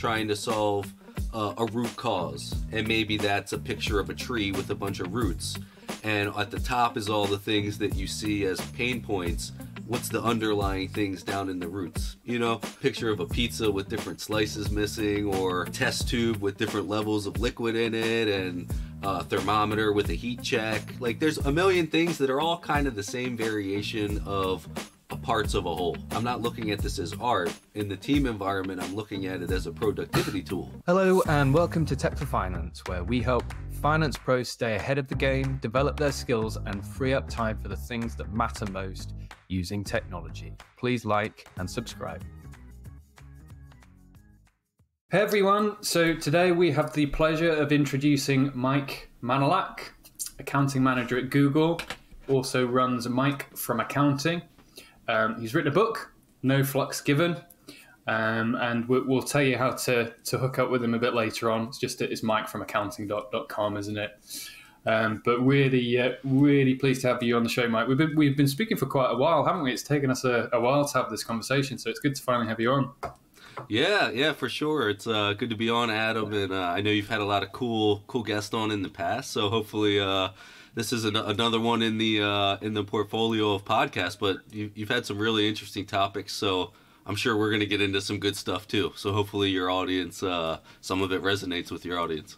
trying to solve uh, a root cause, and maybe that's a picture of a tree with a bunch of roots. And at the top is all the things that you see as pain points. What's the underlying things down in the roots? You know, picture of a pizza with different slices missing, or test tube with different levels of liquid in it, and a thermometer with a heat check. Like, there's a million things that are all kind of the same variation of parts of a whole. I'm not looking at this as art. In the team environment, I'm looking at it as a productivity tool. Hello, and welcome to Tech for Finance, where we help finance pros stay ahead of the game, develop their skills, and free up time for the things that matter most using technology. Please like and subscribe. Hey everyone, so today we have the pleasure of introducing Mike Manalac, accounting manager at Google, also runs Mike from Accounting. Um, he's written a book, No Flux Given, um, and we'll, we'll, tell you how to, to hook up with him a bit later on. It's just it's Mike from accounting.com, isn't it? Um, but really, uh, really pleased to have you on the show, Mike. We've been, we've been speaking for quite a while, haven't we? It's taken us a, a while to have this conversation, so it's good to finally have you on. Yeah, yeah, for sure. It's uh, good to be on, Adam, and uh, I know you've had a lot of cool, cool guests on in the past. So hopefully, uh, this is an, another one in the uh, in the portfolio of podcasts. But you, you've had some really interesting topics, so I'm sure we're going to get into some good stuff too. So hopefully, your audience, uh, some of it resonates with your audience.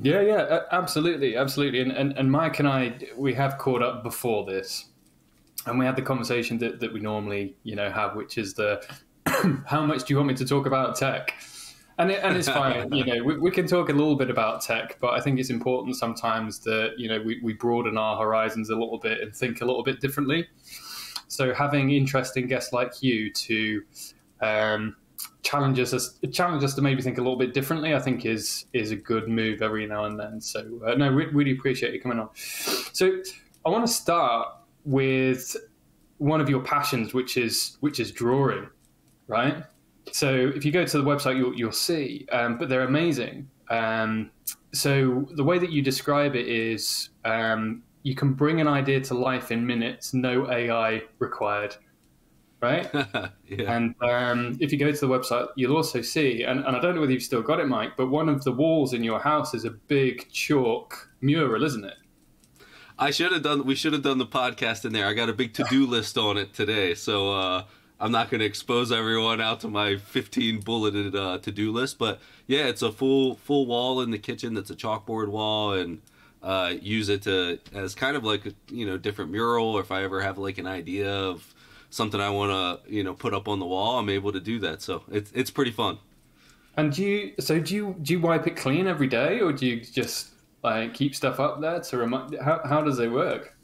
Yeah, yeah, absolutely, absolutely. And, and and Mike and I, we have caught up before this, and we had the conversation that, that we normally, you know, have, which is the how much do you want me to talk about tech? And it, and it's fine. you know, we, we, can talk a little bit about tech, but I think it's important sometimes that you know we, we broaden our horizons a little bit and think a little bit differently. So having interesting guests like you to um, challenge us challenge us to maybe think a little bit differently, I think is is a good move every now and then. So uh, no, re- really appreciate you coming on. So I want to start with one of your passions, which is which is drawing, right? So if you go to the website, you'll, you'll see, um, but they're amazing. Um, so the way that you describe it is um, you can bring an idea to life in minutes, no AI required. Right? yeah. And um, if you go to the website, you'll also see, and, and I don't know whether you've still got it, Mike, but one of the walls in your house is a big chalk mural, isn't it? I should have done. We should have done the podcast in there. I got a big to do list on it today, so uh, I'm not going to expose everyone out to my 15 bulleted uh, to do list, but yeah, it's a full full wall in the kitchen. That's a chalkboard wall, and uh, use it to as kind of like a you know different mural. Or if I ever have like an idea of something I want to you know put up on the wall, I'm able to do that. So it's it's pretty fun. And do you so do you do you wipe it clean every day, or do you just like keep stuff up there to remind? How how does it work?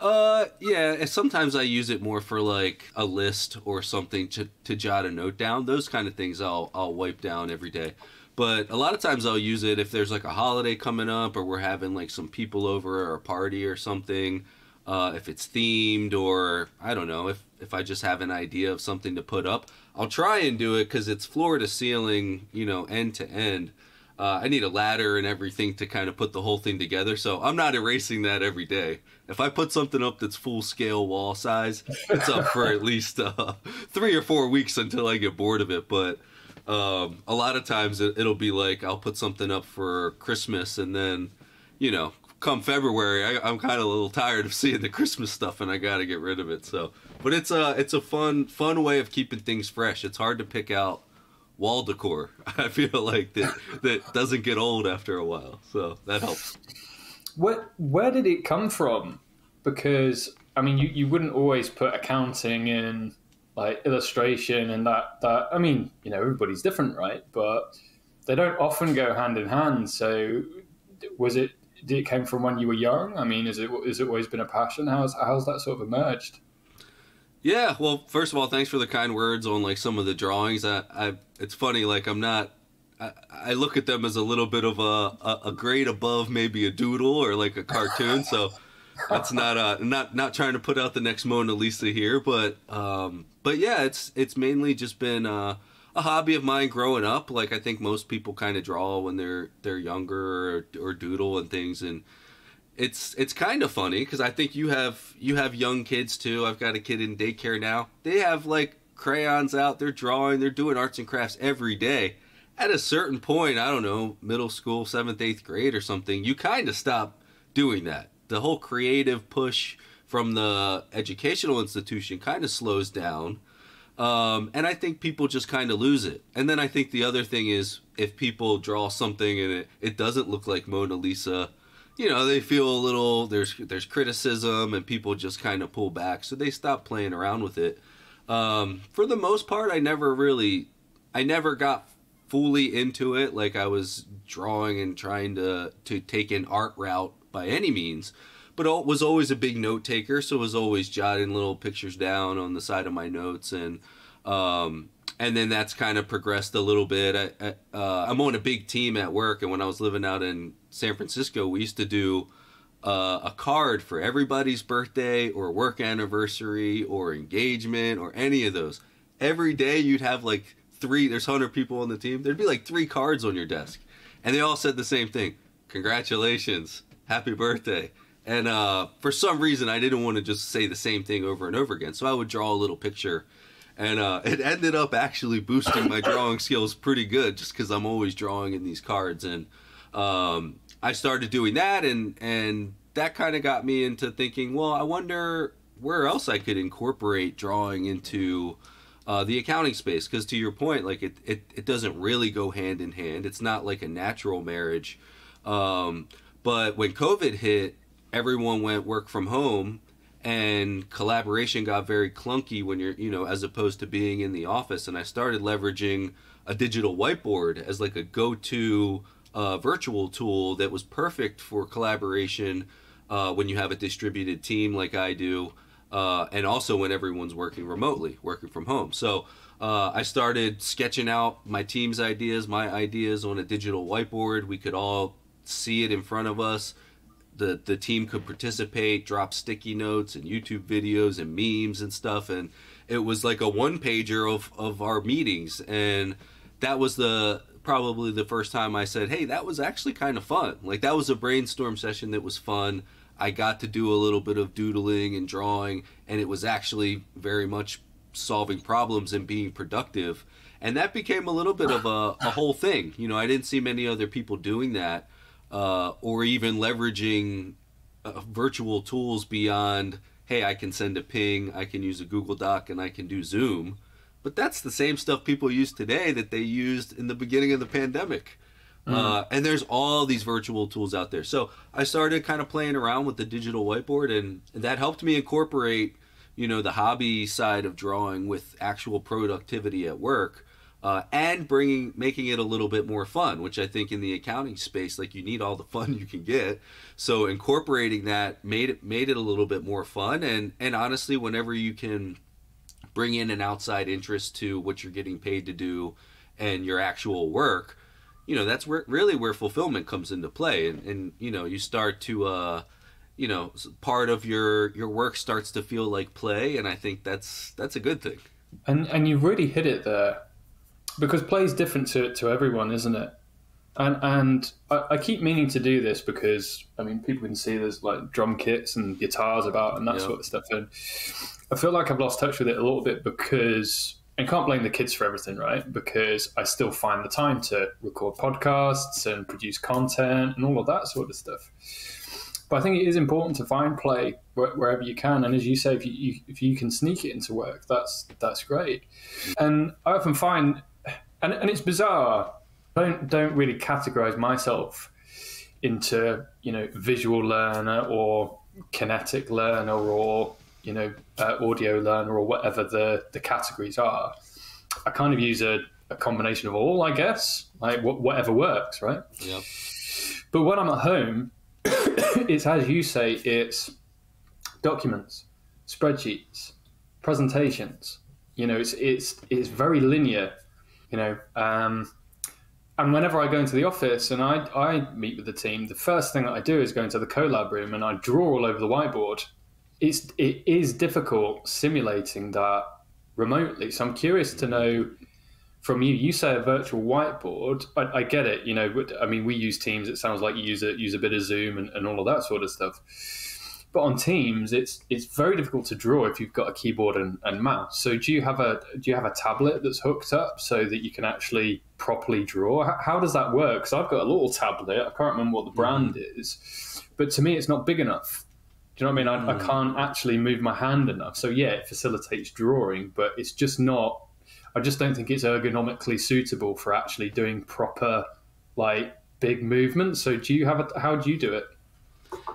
Uh, yeah. Sometimes I use it more for like a list or something to to jot a note down. Those kind of things I'll I'll wipe down every day. But a lot of times I'll use it if there's like a holiday coming up or we're having like some people over or a party or something. Uh, if it's themed or I don't know if if I just have an idea of something to put up, I'll try and do it because it's floor to ceiling, you know, end to end. Uh, I need a ladder and everything to kind of put the whole thing together. So I'm not erasing that every day. If I put something up that's full scale wall size, it's up for at least uh, three or four weeks until I get bored of it. But um, a lot of times it, will be like I'll put something up for Christmas and then, you know, come February, I, am kind of a little tired of seeing the Christmas stuff and I got to get rid of it. So, but it's a it's a fun fun way of keeping things fresh. It's hard to pick out wall decor. I feel like that that doesn't get old after a while, so that helps. What where did it come from? Because I mean, you, you wouldn't always put accounting in like illustration and that that I mean, you know, everybody's different, right? But they don't often go hand in hand. So was it did it came from when you were young? I mean, is it is it always been a passion? How's how's that sort of emerged? Yeah, well, first of all, thanks for the kind words on like some of the drawings. I, I it's funny, like I'm not. I, I look at them as a little bit of a, a, a grade above maybe a doodle or like a cartoon. so that's not uh not not trying to put out the next Mona Lisa here, but um but yeah, it's it's mainly just been uh, a hobby of mine growing up. Like I think most people kind of draw when they're they're younger or, or doodle and things and it's it's kind of funny because I think you have you have young kids too. I've got a kid in daycare now. They have like crayons out. They're drawing. They're doing arts and crafts every day, at a certain point, I don't know, middle school, seventh, eighth grade or something, you kind of stop doing that. The whole creative push from the educational institution kind of slows down. Um, and I think people just kind of lose it. And then I think the other thing is if people draw something and it, it doesn't look like Mona Lisa, you know, they feel a little there's there's criticism and people just kind of pull back, so they stop playing around with it. Um, for the most part, I never really, I never got fully into it. Like I was drawing and trying to to take an art route by any means but was always a big note taker so was always jotting little pictures down on the side of my notes and um, and then that's kind of progressed a little bit. I, I, uh, i'm on a big team at work and when i was living out in san francisco we used to do uh, a card for everybody's birthday or work anniversary or engagement or any of those. Every day you'd have like three there's 100 people on the team there'd be like three cards on your desk. And they all said the same thing congratulations happy birthday. And uh, for some reason i didn't want to just say the same thing over and over again so i would draw a little picture. And uh, it ended up actually boosting my drawing skills pretty good just because i'm always drawing in these cards. And um, i started doing that and and that kind of got me into thinking well i wonder where else i could incorporate drawing into uh, the accounting space. Because to your point like it, it, it doesn't really go hand in hand. It's not like a natural marriage. Um, but when covid hit everyone went work from home and collaboration got very clunky when you're you know as opposed to being in the office. And i started leveraging a digital whiteboard as like a go-to uh, virtual tool that was perfect for collaboration uh, when you have a distributed team like i do uh, and also when everyone's working remotely, working from home. So uh, I started sketching out my team's ideas, my ideas on a digital whiteboard. We could all see it in front of us. The, the team could participate, drop sticky notes and YouTube videos and memes and stuff. And it was like a one pager of, of our meetings. And that was the probably the first time I said, hey, that was actually kind of fun. Like that was a brainstorm session that was fun. I got to do a little bit of doodling and drawing, and it was actually very much solving problems and being productive. And that became a little bit of a, a whole thing. You know, I didn't see many other people doing that uh, or even leveraging uh, virtual tools beyond, hey, I can send a ping, I can use a Google Doc, and I can do Zoom. But that's the same stuff people use today that they used in the beginning of the pandemic. Mm. Uh, and there's all these virtual tools out there. So I started kind of playing around with the digital whiteboard, and that helped me incorporate, you know, the hobby side of drawing with actual productivity at work. Uh, and bringing making it a little bit more fun which i think in the accounting space like you need all the fun you can get so incorporating that made it made it a little bit more fun and and honestly whenever you can bring in an outside interest to what you're getting paid to do and your actual work you know that's where really where fulfillment comes into play. And, and you know you start to uh you know part of your your work starts to feel like play. And i think that's that's a good thing. And and you really hit it there because play is different to to everyone isn't it? And and I, I, keep meaning to do this because I mean people can see there's like drum kits and guitars about and that yeah. sort of stuff. And I feel like I've lost touch with it a little bit because and can't blame the kids for everything, right? Because I still find the time to record podcasts and produce content and all of that sort of stuff. But I think it is important to find play wherever you can, and as you say, if you, if you can sneak it into work, that's that's great. And I often find, and, and it's bizarre. I don't don't really categorize myself into you know visual learner or kinetic learner or you know, uh, audio learner or whatever the, the categories are. I kind of use a, a combination of all, I guess, like wh- whatever works, right? Yeah. But when I'm at home, it's as you say, it's documents, spreadsheets, presentations. You know, it's it's it's very linear. You know, um, and whenever I go into the office and I I meet with the team, the first thing that I do is go into the collab room and I draw all over the whiteboard it's it is difficult simulating that remotely. So I'm curious to know from you. You say a virtual whiteboard. I, I, get it. You know, I mean, we use Teams. It sounds like you use a use a bit of Zoom and, and all of that sort of stuff. but on Teams, it's it's very difficult to draw if you've got a keyboard and, and mouse. So do you have a do you have a tablet that's hooked up so that you can actually properly draw? How, how does that work? Because I've got a little tablet. I can't remember what the brand mm. is, but to me, it's not big enough. Do you know what I mean? I, mm. I can't actually move my hand enough. So yeah, it facilitates drawing, but it's just not. I just don't think it's ergonomically suitable for actually doing proper like big movements. So do you have a? How do you do it?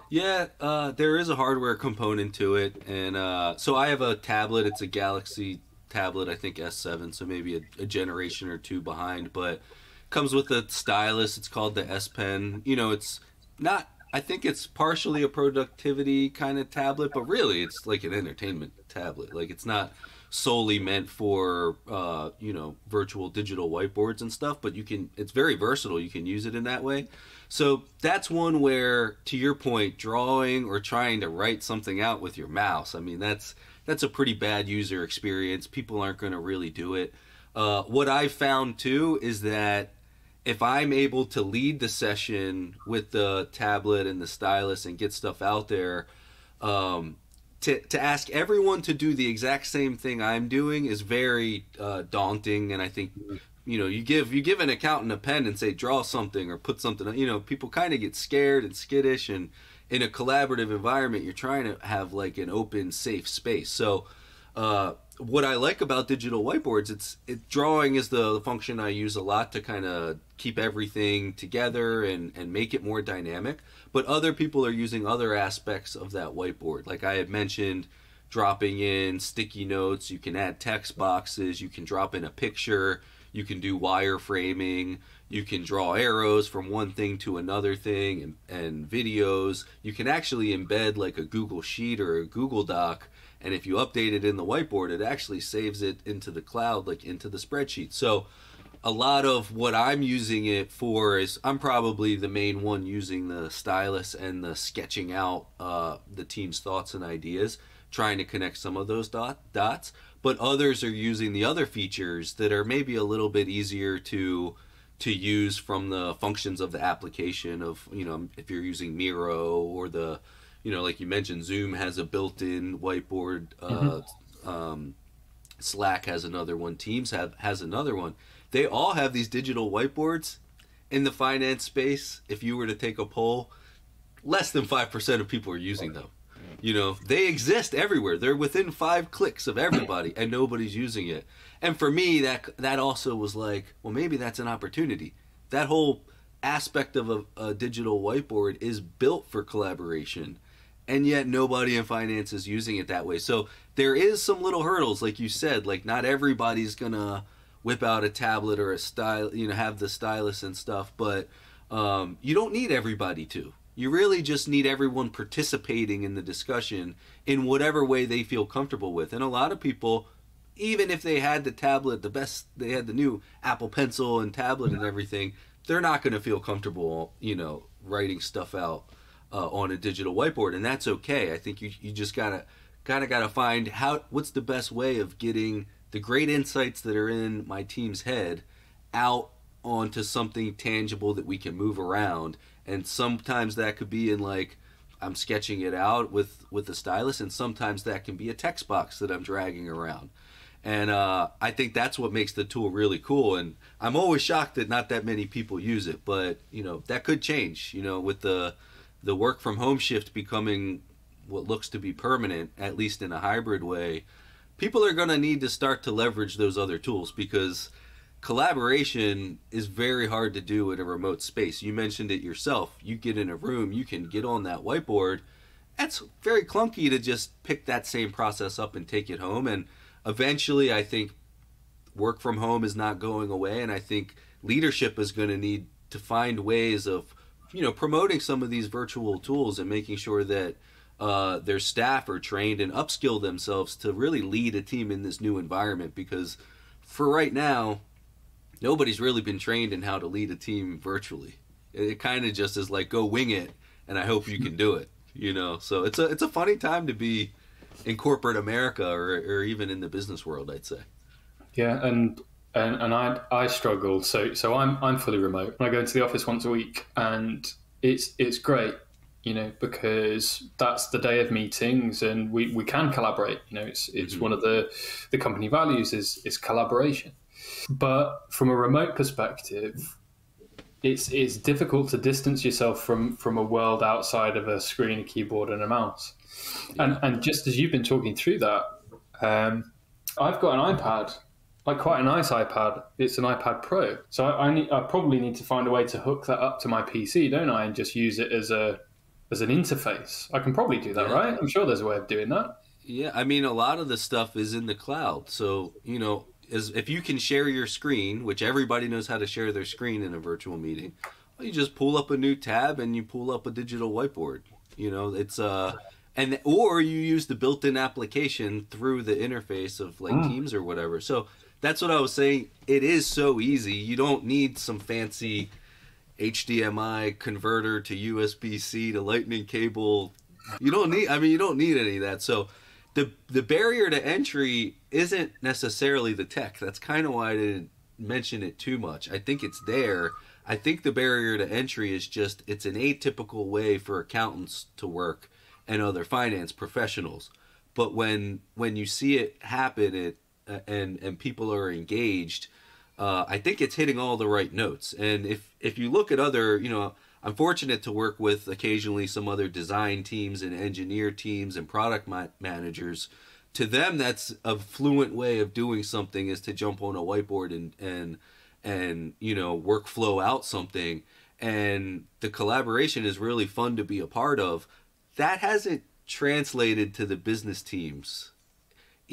Yeah, uh, there is a hardware component to it, and uh, so I have a tablet. It's a Galaxy tablet, I think S7, so maybe a, a, generation or two behind, but comes with a stylus. It's called the S Pen. You know, it's not. I think it's partially a productivity kind of tablet, but really, it's like an entertainment tablet. Like it's not solely meant for uh, you know virtual digital whiteboards and stuff, but you can. It's very versatile. You can use it in that way. So that's one where, to your point, drawing or trying to write something out with your mouse. I mean, that's that's a pretty bad user experience. People aren't going to really do it. Uh, what I've found too is that if I'm able to lead the session with the tablet and the stylus and get stuff out there, um, to, to ask everyone to do the exact same thing I'm doing is very uh, daunting, and I think you know, you give you give an accountant a pen and say draw something or put something. You know, people kind of get scared and skittish, and in a collaborative environment, you're trying to have like an open, safe space. So, uh, what I like about digital whiteboards, it's it, drawing is the function I use a lot to kind of keep everything together and and make it more dynamic. But other people are using other aspects of that whiteboard, like I had mentioned dropping in sticky notes you can add text boxes you can drop in a picture you can do wireframing. You can draw arrows from one thing to another thing and, and videos. You can actually embed like a Google Sheet or a Google Doc. And if you update it in the whiteboard, it actually saves it into the cloud, like into the spreadsheet. So a lot of what I'm using it for is I'm probably the main one using the stylus and the sketching out uh, the team's thoughts and ideas, trying to connect some of those dot, dots but others are using the other features that are maybe a little bit easier to to use from the functions of the application of you know if you're using Miro or the you know like you mentioned Zoom has a built-in whiteboard uh, mm-hmm. um, Slack has another one Teams have has another one they all have these digital whiteboards in the finance space if you were to take a poll less than 5% of people are using them you know, they exist everywhere. They're within five clicks of everybody, and nobody's using it. And for me, that that also was like, well, maybe that's an opportunity. That whole aspect of a, a digital whiteboard is built for collaboration, and yet nobody in finance is using it that way. So there is some little hurdles, like you said. Like not everybody's gonna whip out a tablet or a style, you know, have the stylus and stuff, but um, you don't need everybody to you really just need everyone participating in the discussion in whatever way they feel comfortable with. And a lot of people, even if they had the tablet, the best, they had the new Apple Pencil and tablet and everything, they're not going to feel comfortable, you know, writing stuff out uh, on a digital whiteboard, and that's okay. I think you you just gotta kind of gotta find how what's the best way of getting the great insights that are in my team's head out onto something tangible that we can move around and sometimes that could be in like I'm sketching it out with with the stylus, and sometimes that can be a text box that I'm dragging around. And uh, I think that's what makes the tool really cool. And I'm always shocked that not that many people use it, but you know that could change. You know, with the the work from home shift becoming what looks to be permanent, at least in a hybrid way, people are going to need to start to leverage those other tools because collaboration is very hard to do in a remote space. You mentioned it yourself. You get in a room, you can get on that whiteboard. That's very clunky to just pick that same process up and take it home. And eventually, I think work from home is not going away. And I think leadership is going to need to find ways of, you know, promoting some of these virtual tools and making sure that uh, their staff are trained and upskill themselves to really lead a team in this new environment. Because for right now, nobody's really been trained in how to lead a team virtually. It, it kind of just is like go wing it, and I hope you can do it. You know, so it's a it's a funny time to be in corporate America or, or even in the business world. I'd say. Yeah, and and, and I I struggle. So so I'm I'm fully remote. I go into the office once a week, and it's it's great. you know, because that's the day of meetings and we, we can collaborate. You know, it's it's mm-hmm. one of the the company values is is collaboration. But from a remote perspective, it's it's difficult to distance yourself from from a world outside of a screen, a keyboard, and a mouse. Yeah. And and just as you've been talking through that, um, I've got an iPad, like quite a nice iPad. It's an iPad Pro, so I, I, need, I probably need to find a way to hook that up to my PC, don't I, and just use it as a as an interface. I can probably do that, yeah. right? I'm sure there's a way of doing that. Yeah, I mean, a lot of the stuff is in the cloud, so you know, is if you can share your screen, which everybody knows how to share their screen in a virtual meeting, well, you just pull up a new tab and you pull up a digital whiteboard. You know, it's uh and or you use the built-in application through the interface of like mm. Teams or whatever. So that's what I was saying. It is so easy. You don't need some fancy HDMI converter to USB C to lightning cable. You don't need I mean you don't need any of that. So the the barrier to entry isn't necessarily the tech. That's kind of why I didn't mention it too much. I think it's there. I think the barrier to entry is just it's an atypical way for accountants to work and other finance professionals. But when when you see it happen, it and and people are engaged, uh, I think it's hitting all the right notes. And if if you look at other, you know, I'm fortunate to work with occasionally some other design teams and engineer teams and product ma- managers. To them, that's a fluent way of doing something is to jump on a whiteboard and and and you know workflow out something. And the collaboration is really fun to be a part of. That hasn't translated to the business teams,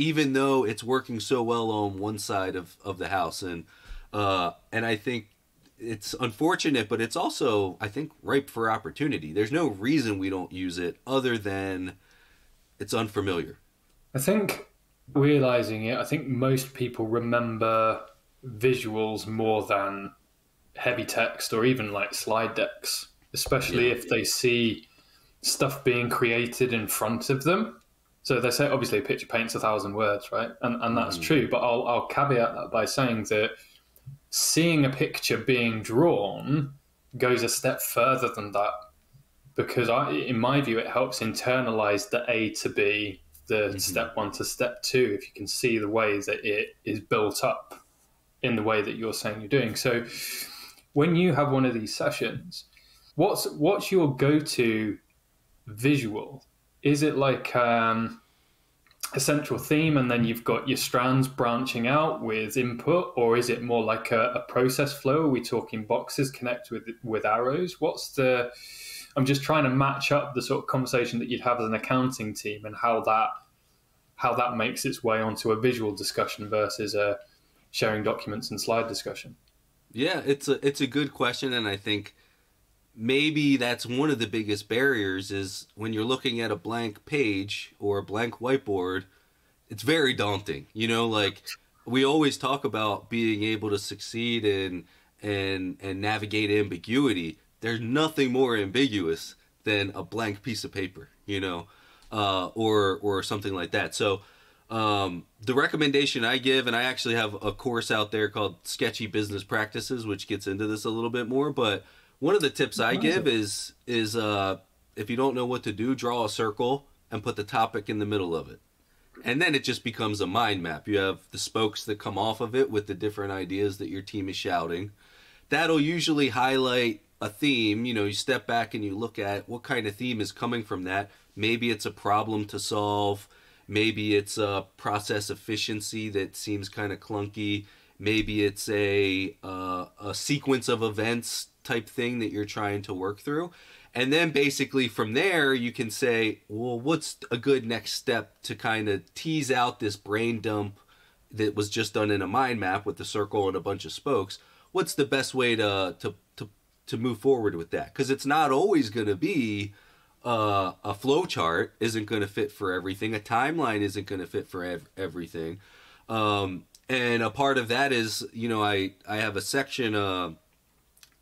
even though it's working so well on one side of, of the house. And uh, and I think it's unfortunate, but it's also I think ripe for opportunity. There's no reason we don't use it other than it's unfamiliar. I think realizing it, I think most people remember visuals more than heavy text or even like slide decks, especially yeah. if they see stuff being created in front of them. So they say obviously a picture paints a thousand words, right? And and that's mm. true. But I'll I'll caveat that by saying that seeing a picture being drawn goes a step further than that because I, in my view, it helps internalize the A to B, the mm-hmm. step one to step two. If you can see the ways that it is built up in the way that you're saying you're doing. So, when you have one of these sessions, what's what's your go to visual? Is it like um, a central theme and then you've got your strands branching out with input or is it more like a, a, process flow? Are we talking boxes connect with with arrows? What's the i'm just trying to match up the sort of conversation that you'd have as an accounting team and how that how that makes its way onto a visual discussion versus a sharing documents and slide discussion. Yeah it's a it's a good question and i think maybe that's one of the biggest barriers is when you're looking at a blank page or a blank whiteboard it's very daunting you know like we always talk about being able to succeed and and and navigate ambiguity there's nothing more ambiguous than a blank piece of paper you know uh, or or something like that so um, the recommendation I give, and I actually have a course out there called Sketchy Business Practices, which gets into this a little bit more. But one of the tips I give is is uh, if you don't know what to do, draw a circle and put the topic in the middle of it. And then it just becomes a mind map. You have the spokes that come off of it with the different ideas that your team is shouting. That'll usually highlight a theme. You know, you step back and you look at what kind of theme is coming from that. Maybe it's a problem to solve. Maybe it's a process efficiency that seems kind of clunky. Maybe it's a uh, a sequence of events type thing that you're trying to work through. And then basically from there, you can say, well, what's a good next step to kind of tease out this brain dump that was just done in a mind map with the circle and a bunch of spokes? What's the best way to, to, to, to move forward with that? Because it's not always going to be uh, a flow chart isn't going to fit for everything. A timeline isn't going to fit for ev- everything. Um, and a part of that is, you know, I, I have a section, uh,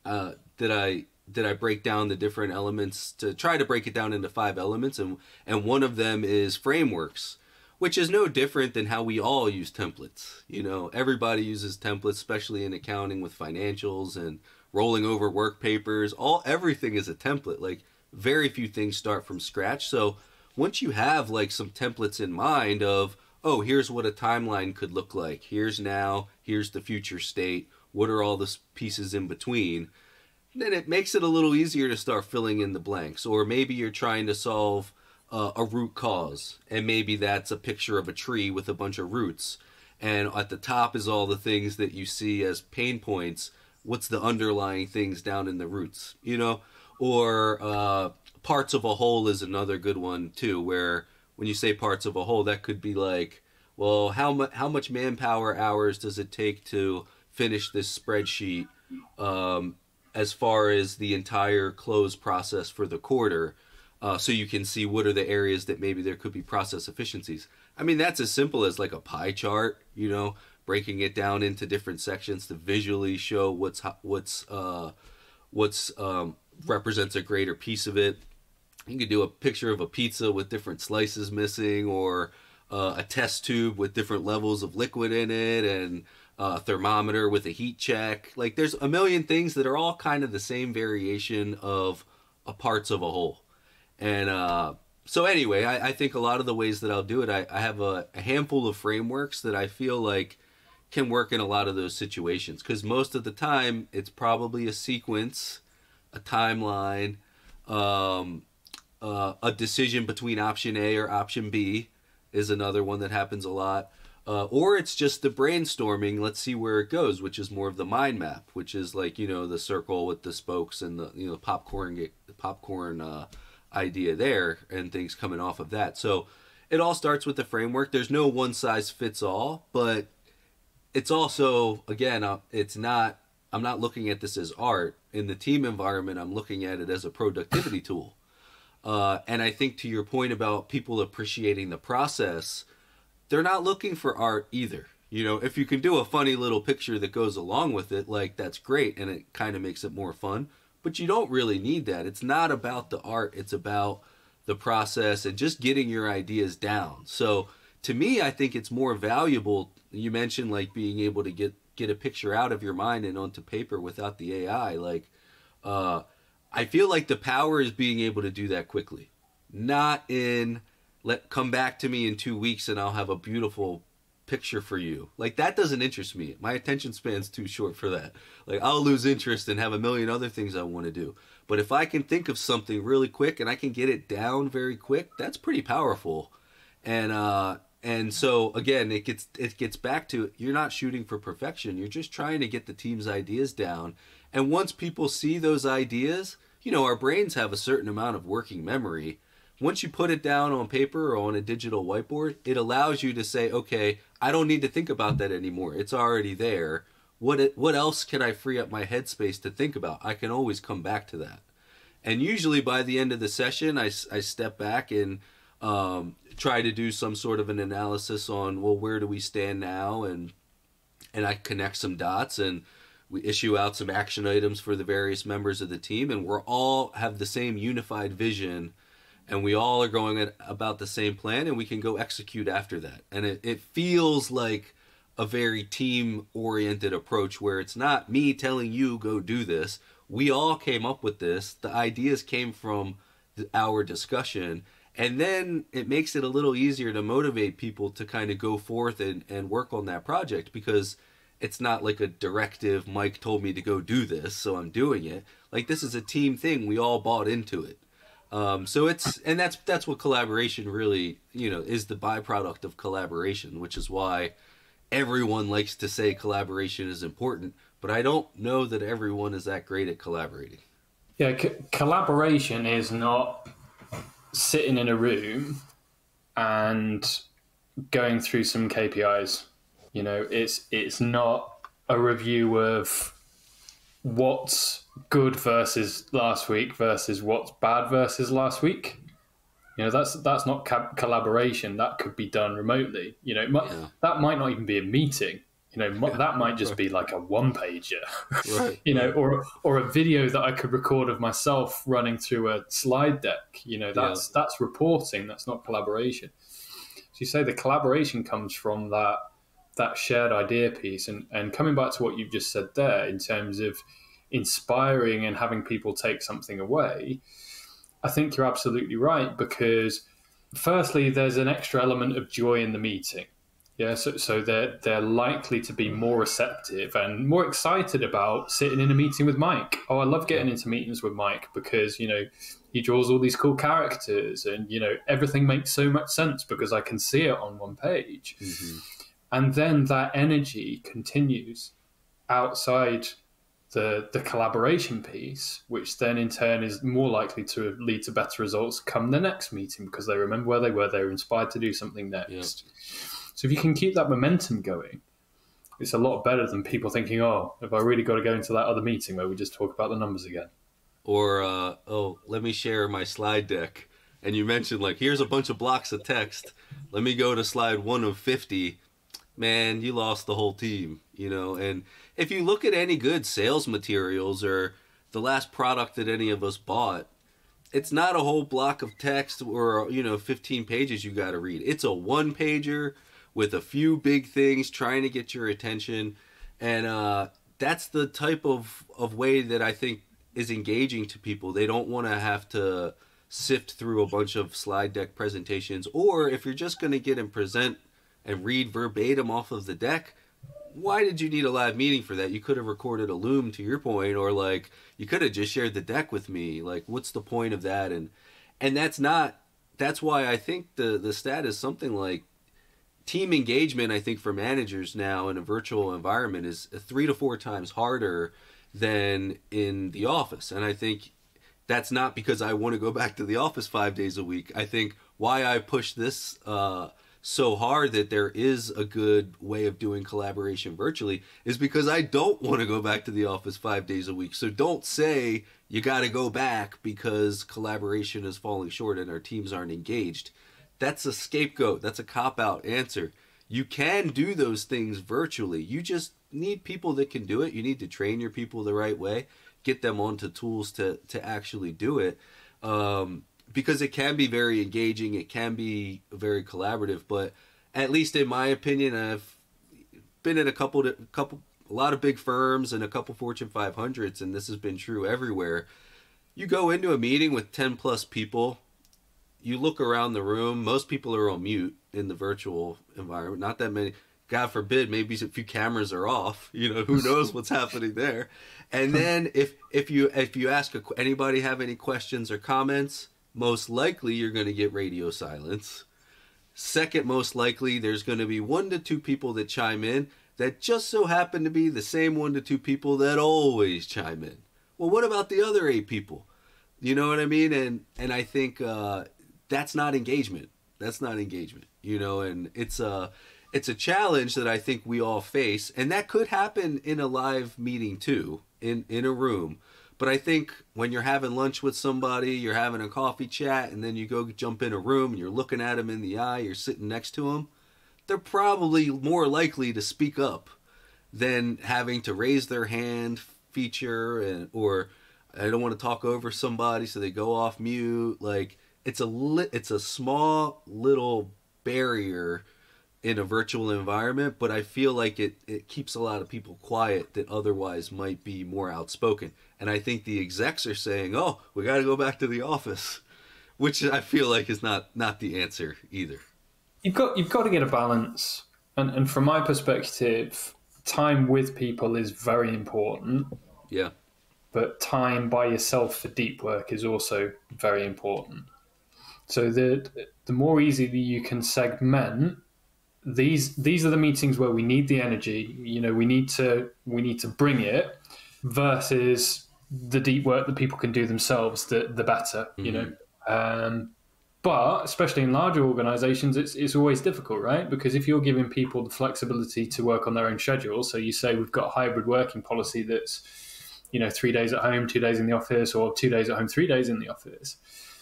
uh, did I did I break down the different elements to try to break it down into five elements and and one of them is frameworks which is no different than how we all use templates you know everybody uses templates especially in accounting with financials and rolling over work papers all everything is a template like very few things start from scratch. So once you have like some templates in mind of, oh, here's what a timeline could look like. Here's now, here's the future state. What are all the pieces in between? Then it makes it a little easier to start filling in the blanks. Or maybe you're trying to solve uh, a root cause, and maybe that's a picture of a tree with a bunch of roots. And at the top is all the things that you see as pain points. What's the underlying things down in the roots, you know? Or uh, parts of a whole is another good one too, where when you say parts of a whole, that could be like, well, how much how much manpower hours does it take to finish this spreadsheet um, as far as the entire close process for the quarter? uh, so you can see what are the areas that maybe there could be process efficiencies. I mean, that's as simple as like a pie chart, you know, breaking it down into different sections to visually show what's what's uh, what's um, represents a greater piece of it. You could do a picture of a pizza with different slices missing, or uh, a test tube with different levels of liquid in it, and a thermometer with a heat check. Like, there's a million things that are all kind of the same variation of a parts of a whole. And uh, so, anyway, I, I, think a lot of the ways that I'll do it, I, I have a, a, handful of frameworks that I feel like can work in a lot of those situations. Because most of the time, it's probably a sequence, a timeline, um, uh, a decision between option A or option B is another one that happens a lot. Uh, or it's just the brainstorming. Let's see where it goes, which is more of the mind map, which is like you know the circle with the spokes and the you know popcorn the popcorn uh, idea there and things coming off of that. So it all starts with the framework. There's no one size fits all, but it's also again, uh, it's not. I'm not looking at this as art in the team environment. I'm looking at it as a productivity tool. Uh, and I think to your point about people appreciating the process, they're not looking for art either. You know, if you can do a funny little picture that goes along with it, like that's great and it kind of makes it more fun but you don't really need that. It's not about the art, it's about the process and just getting your ideas down. So to me, I think it's more valuable. You mentioned like being able to get get a picture out of your mind and onto paper without the AI. Like, uh, I feel like the power is being able to do that quickly, not in let come back to me in two weeks and I'll have a beautiful picture for you. Like that doesn't interest me. My attention span's too short for that. Like I'll lose interest and have a million other things I want to do. But if I can think of something really quick and I can get it down very quick, that's pretty powerful. And uh and so again, it gets it gets back to you're not shooting for perfection. You're just trying to get the team's ideas down. And once people see those ideas, you know, our brains have a certain amount of working memory once you put it down on paper or on a digital whiteboard, it allows you to say, okay, I don't need to think about that anymore. It's already there. What what else can I free up my headspace to think about? I can always come back to that. And usually by the end of the session, I, I step back and um, try to do some sort of an analysis on, well, where do we stand now? And, and I connect some dots and we issue out some action items for the various members of the team. And we're all have the same unified vision and we all are going about the same plan and we can go execute after that. And it, it feels like a very team oriented approach where it's not me telling you go do this. We all came up with this. The ideas came from our discussion. And then it makes it a little easier to motivate people to kind of go forth and, and work on that project because it's not like a directive mike told me to go do this so i'm doing it. Like this is a team thing. We all bought into it um, so it's and that's that's what collaboration really you know is the byproduct of collaboration, which is why everyone likes to say collaboration is important. But I don't know that everyone is that great at collaborating. Yeah, c- collaboration is not sitting in a room and going through some KPIs. You know, it's it's not a review of what's good versus last week versus what's bad versus last week. You know, that's that's not ca- collaboration. That could be done remotely. You know, might, yeah. that might not even be a meeting. You know, yeah. that might just be like a one pager. Right. you know, or or a video that I could record of myself running through a slide deck. You know, that's yeah. that's reporting. That's not collaboration. So you say the collaboration comes from that that shared idea piece, and and coming back to what you've just said there in terms of inspiring and having people take something away, I think you're absolutely right because, firstly, there's an extra element of joy in the meeting. Yeah, so, so they're they're likely to be more receptive and more excited about sitting in a meeting with Mike. Oh, I love getting into meetings with Mike because you know he draws all these cool characters and you know everything makes so much sense because I can see it on one page. Mm-hmm. And then that energy continues outside the the collaboration piece, which then in turn is more likely to lead to better results come the next meeting because they remember where they were, they're inspired to do something next. Yep. So if you can keep that momentum going, it's a lot better than people thinking, "Oh, have I really got to go into that other meeting where we just talk about the numbers again?" Or, uh, "Oh, let me share my slide deck." And you mentioned like, "Here's a bunch of blocks of text. Let me go to slide one of fifty. Man, you lost the whole team, you know. And if you look at any good sales materials or the last product that any of us bought, it's not a whole block of text or you know 15 pages you got to read. It's a one pager with a few big things trying to get your attention and uh, that's the type of, of way that i think is engaging to people they don't want to have to sift through a bunch of slide deck presentations or if you're just going to get and present and read verbatim off of the deck why did you need a live meeting for that you could have recorded a loom to your point or like you could have just shared the deck with me like what's the point of that and and that's not that's why i think the the stat is something like team engagement, I think, for managers now in a virtual environment is three to four times harder than in the office. And I think that's not because I want to go back to the office five days a week. I think why I push this uh, so hard that there is a good way of doing collaboration virtually is because I don't want to go back to the office five days a week. So don't say you got to go back because collaboration is falling short and our teams aren't engaged that's a scapegoat. That's a cop out answer. You can do those things virtually. You just need people that can do it. You need to train your people the right way, get them onto tools to to actually do it. Um, because it can be very engaging. It can be very collaborative. But at least in my opinion, I've been in a couple, a couple, a lot of big firms and a couple Fortune 500s, and this has been true everywhere. You go into a meeting with 10 plus people you look around the room, most people are on mute in the virtual environment. Not that many. God forbid, maybe a few cameras are off. You know, who knows what's happening there. And then if if you if you ask a, anybody have any questions or comments, most likely you're going to get radio silence. Second, most likely there's going to be one to two people that chime in that just so happen to be the same one to two people that always chime in. Well, what about the other eight people? You know what I mean? And and I think uh, that's not engagement. That's not engagement, you know, and it's a it's a challenge that I think we all face, and that could happen in a live meeting too, in in a room. But I think when you're having lunch with somebody, you're having a coffee chat, and then you go jump in a room and you're looking at them in the eye, you're sitting next to them, they're probably more likely to speak up than having to raise their hand feature and or I don't want to talk over somebody, so they go off mute. Like it's a li- it's a small little barrier in a virtual environment, but I feel like it, it keeps a lot of people quiet that otherwise might be more outspoken. And I think the execs are saying, "Oh, we got to go back to the office," which I feel like is not not the answer either. You've got you've got to get a balance, and and from my perspective, time with people is very important. Yeah. But time by yourself for deep work is also very important. So the the more easily you can segment these these are the meetings where we need the energy. You know, we need to we need to bring it versus the deep work that people can do themselves. The the better. Mm-hmm. You know. Um, but especially in larger organizations, it's, it's always difficult, right? Because if you're giving people the flexibility to work on their own schedule, so you say we've got a hybrid working policy that's, you know, three days at home, two days in the office, or two days at home, three days in the office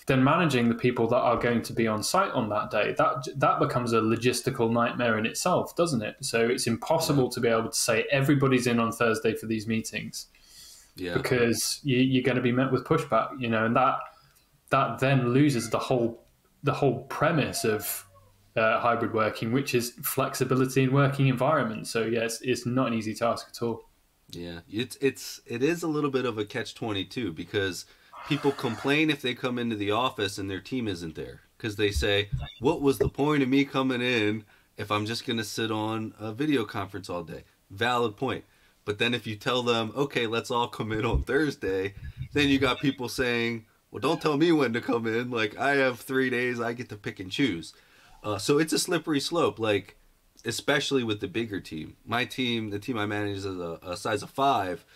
then managing the people that are going to be on site on that day that that becomes a logistical nightmare in itself doesn't it so it's impossible yeah. to be able to say everybody's in on thursday for these meetings yeah. because you, are going to be met with pushback you know and that that then loses the whole the whole premise of uh, hybrid working which is flexibility in working environments so yes yeah, it's, it's not an easy task at all yeah it's it's it is a little bit of a catch 22 because people complain if they come into the office and their team isn't there because they say, "What was the point of me coming in if I'm just going to sit on a video conference all day?" Valid point. But then if you tell them, "Okay, let's all come in on Thursday," then you got people saying, "Well, don't tell me when to come in. Like I have three days, I get to pick and choose." Uh, so it's a slippery slope. Like especially with the bigger team. My team, the team I manage, is a, a size of five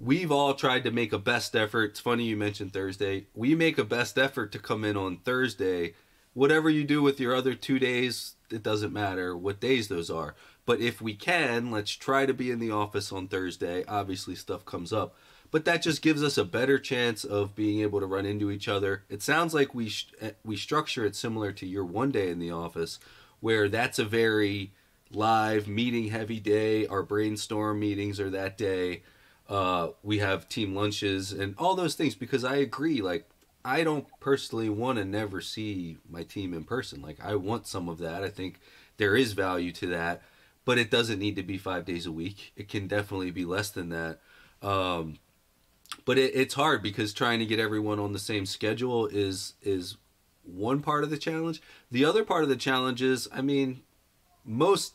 we've all tried to make a best effort. It's funny you mentioned Thursday. We make a best effort to come in on Thursday. Whatever you do with your other two days, it doesn't matter what days those are. But if we can, let's try to be in the office on Thursday. Obviously, stuff comes up. But that just gives us a better chance of being able to run into each other. It sounds like we eh, we structure it similar to your one day in the office, where that's a very live meeting heavy day. Our brainstorm meetings are that day uh, we have team lunches and all those things because I agree. Like, I don't personally want to never see my team in person. Like, I want some of that. I think there is value to that, but it doesn't need to be five days a week. It can definitely be less than that. Um, but it, it's hard because trying to get everyone on the same schedule is is one part of the challenge. The other part of the challenge is, I mean, most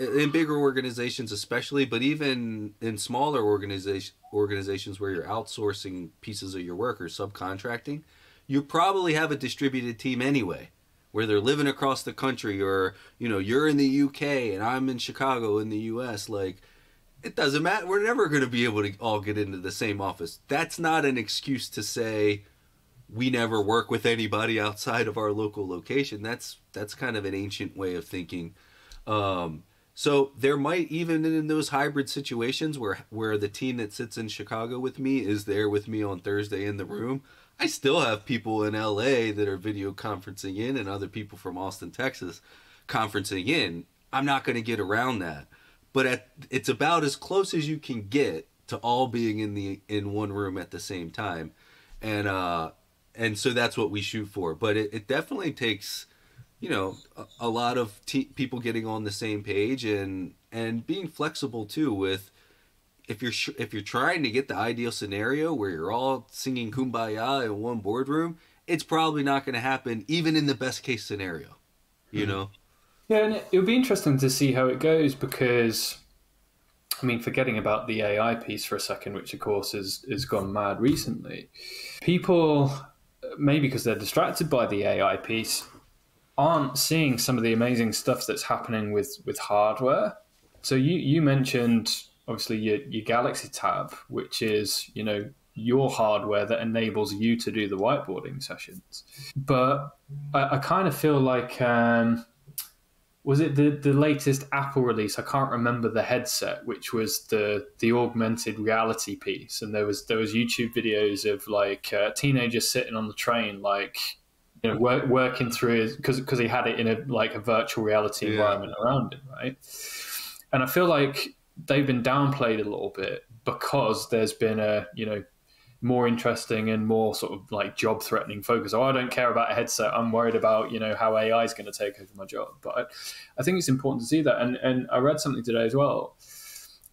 in bigger organizations especially but even in smaller organization organizations where you're outsourcing pieces of your work or subcontracting you probably have a distributed team anyway where they're living across the country or you know you're in the UK and I'm in Chicago in the US like it doesn't matter. We're never going to be able to all get into the same office. That's not an excuse to say we never work with anybody outside of our local location. That's that's kind of an ancient way of thinking. Um, so there might even in those hybrid situations where where the team that sits in Chicago with me is there with me on Thursday in the room. I still have people in LA that are video conferencing in and other people from Austin, Texas conferencing in. I'm not going to get around that. But at, it's about as close as you can get to all being in the in one room at the same time. And uh and so that's what we shoot for. But it, it definitely takes you know a, a lot of people getting on the same page and and being flexible too with if you're sh- if you're trying to get the ideal scenario where you're all singing kumbaya in one boardroom it's probably not going to happen even in the best case scenario you mm-hmm. know yeah and it, it'll be interesting to see how it goes because I mean, forgetting about the AI piece for a second, which of course has, has gone mad recently, people, maybe because they're distracted by the AI piece, aren't seeing some of the amazing stuff that's happening with with hardware. So you you mentioned obviously your your Galaxy Tab, which is you know your hardware that enables you to do the whiteboarding sessions. But I, I kind of feel like um, was it the the latest Apple release? I can't remember the headset, which was the the augmented reality piece, and there was there was YouTube videos of like uh, teenagers sitting on the train, like you know, work, working through his because because he had it in a like a virtual reality yeah. environment around him, right? And I feel like they've been downplayed a little bit because there's been a you know more interesting and more sort of like job threatening focus. Oh, I don't care about a headset. I'm worried about you know how AI is going to take over my job. But I, I think it's important to see that. And and I read something today as well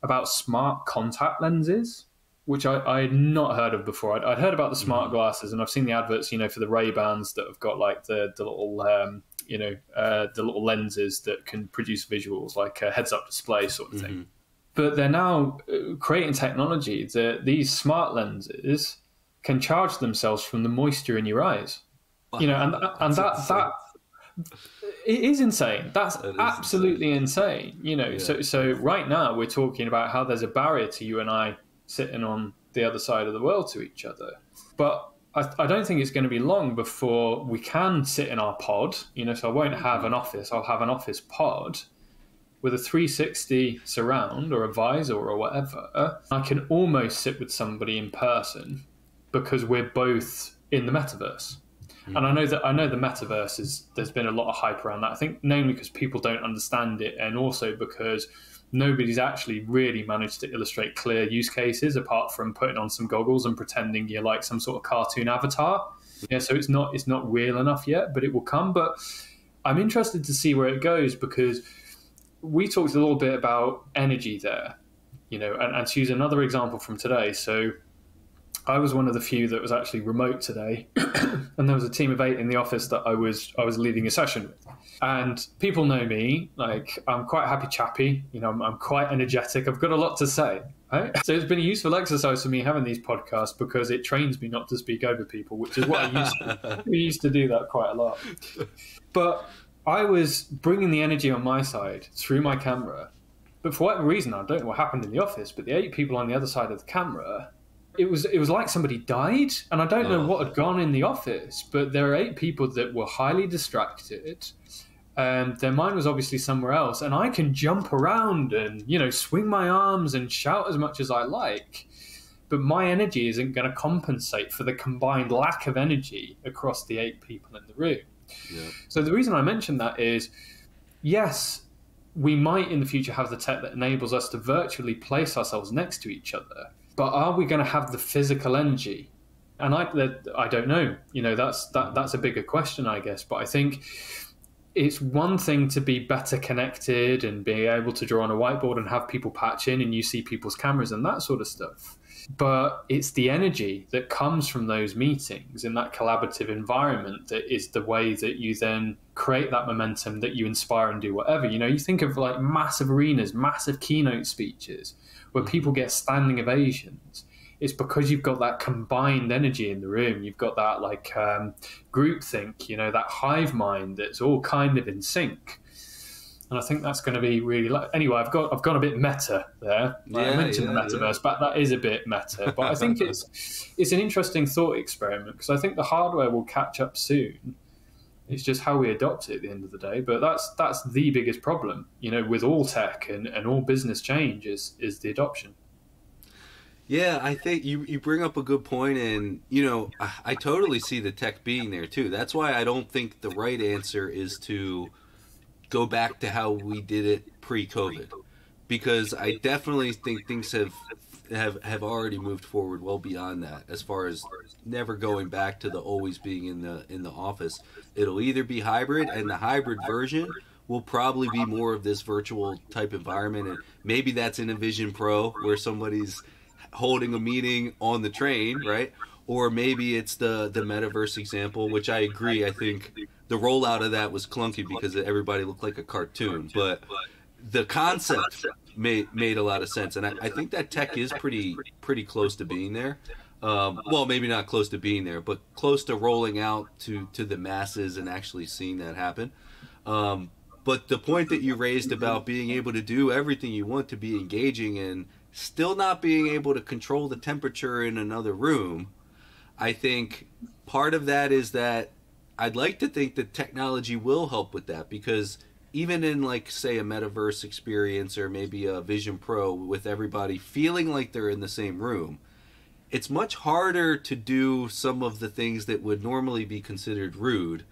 about smart contact lenses which I, I had not heard of before. I'd, I'd, heard about the smart mm. glasses, and I've seen the adverts, you know, for the Ray Bans that have got like the the little, um, you know, uh, the little lenses that can produce visuals, like a heads-up display sort of thing. Mm-hmm. But they're now uh, creating technology that these smart lenses can charge themselves from the moisture in your eyes. Wow. You know, and and that that it is insane. That's absolutely insane. insane. You know, yeah. so so right now we're talking about how there's a barrier to you and I sitting on the other side of the world to each other. But I, I, don't think it's going to be long before we can sit in our pod. You know, so I won't have an mm-hmm. office. I'll have an office pod with a 360 surround or a visor or whatever. I can almost sit with somebody in person because we're both in the metaverse. And I mm. know that I know the metaverse is there's been a lot of hype around that. I think mainly because people don't understand it, and also because nobody's actually really managed to illustrate clear use cases apart from putting on some goggles and pretending you're like some sort of cartoon avatar. Yeah, so it's not it's not real enough yet, but it will come. But I'm interested to see where it goes because we talked a little bit about energy there, you know, and, and to use another example from today. So I was one of the few that was actually remote today, and there was a team of eight in the office that I was I was leading a session with. And people know me, like I'm quite happy chappy, you know, I'm, I'm quite energetic. I've got a lot to say. Right? So it's been a useful exercise for me having these podcasts because it trains me not to speak over people, which is what I used to. we used to do that quite a lot. But I was bringing the energy on my side through my camera. But for whatever reason, I don't know what happened in the office, but the eight people on the other side of the camera it was it was like somebody died, and I don't know oh. what had gone in the office, but there are eight people that were highly distracted. and their mind was obviously somewhere else, and I can jump around and you know swing my arms and shout as much as I like, but my energy isn't going to compensate for the combined lack of energy across the eight people in the room. Yeah. So the reason I mention that is, yes, we might in the future have the tech that enables us to virtually place ourselves next to each other but are we going to have the physical energy? And I, I don't know. You know, that's that that's a bigger question, I guess. But I think it's one thing to be better connected and be able to draw on a whiteboard and have people patch in and you see people's cameras and that sort of stuff. But it's the energy that comes from those meetings in that collaborative environment that is the way that you then create that momentum that you inspire and do whatever. You know, you think of like massive arenas, massive keynote speeches where people get standing ovations, it's because you've got that combined energy in the room. You've got that like um, group think, you know, that hive mind that's all kind of in sync. And I think that's going to be really like, anyway. I've got I've gone a bit meta there. Yeah, I mentioned yeah, the metaverse, yeah. but that is a bit meta. But I think it's it's an interesting thought experiment because I think the hardware will catch up soon it's just how we adopt it at the end of the day. But that's that's the biggest problem, you know, with all tech and, and all business change is is the adoption. Yeah, I think you, you bring up a good point, and you know I, I totally see the tech being there too. That's why I don't think the right answer is to go back to how we did it pre-COVID, because I definitely think things have have have already moved forward well beyond that as far as never going back to the always being in the in the office. It'll either be hybrid and the hybrid version will probably be more of this virtual type environment and maybe that's in a vision pro where somebody's holding a meeting on the train right? Or maybe it's the the metaverse example which i agree. I think the rollout of that was clunky because everybody looked like a cartoon but the concept made made a lot of sense, and I, I think that tech is pretty pretty close to being there. Um, well, maybe not close to being there, but close to rolling out to to the masses and actually seeing that happen. Um, but the point that you raised about being able to do everything you want to be engaging and still not being able to control the temperature in another room, I think part of that is that I'd like to think that technology will help with that because even in like say a metaverse experience or maybe a Vision Pro with everybody feeling like they're in the same room, it's much harder to do some of the things that would normally be considered rude,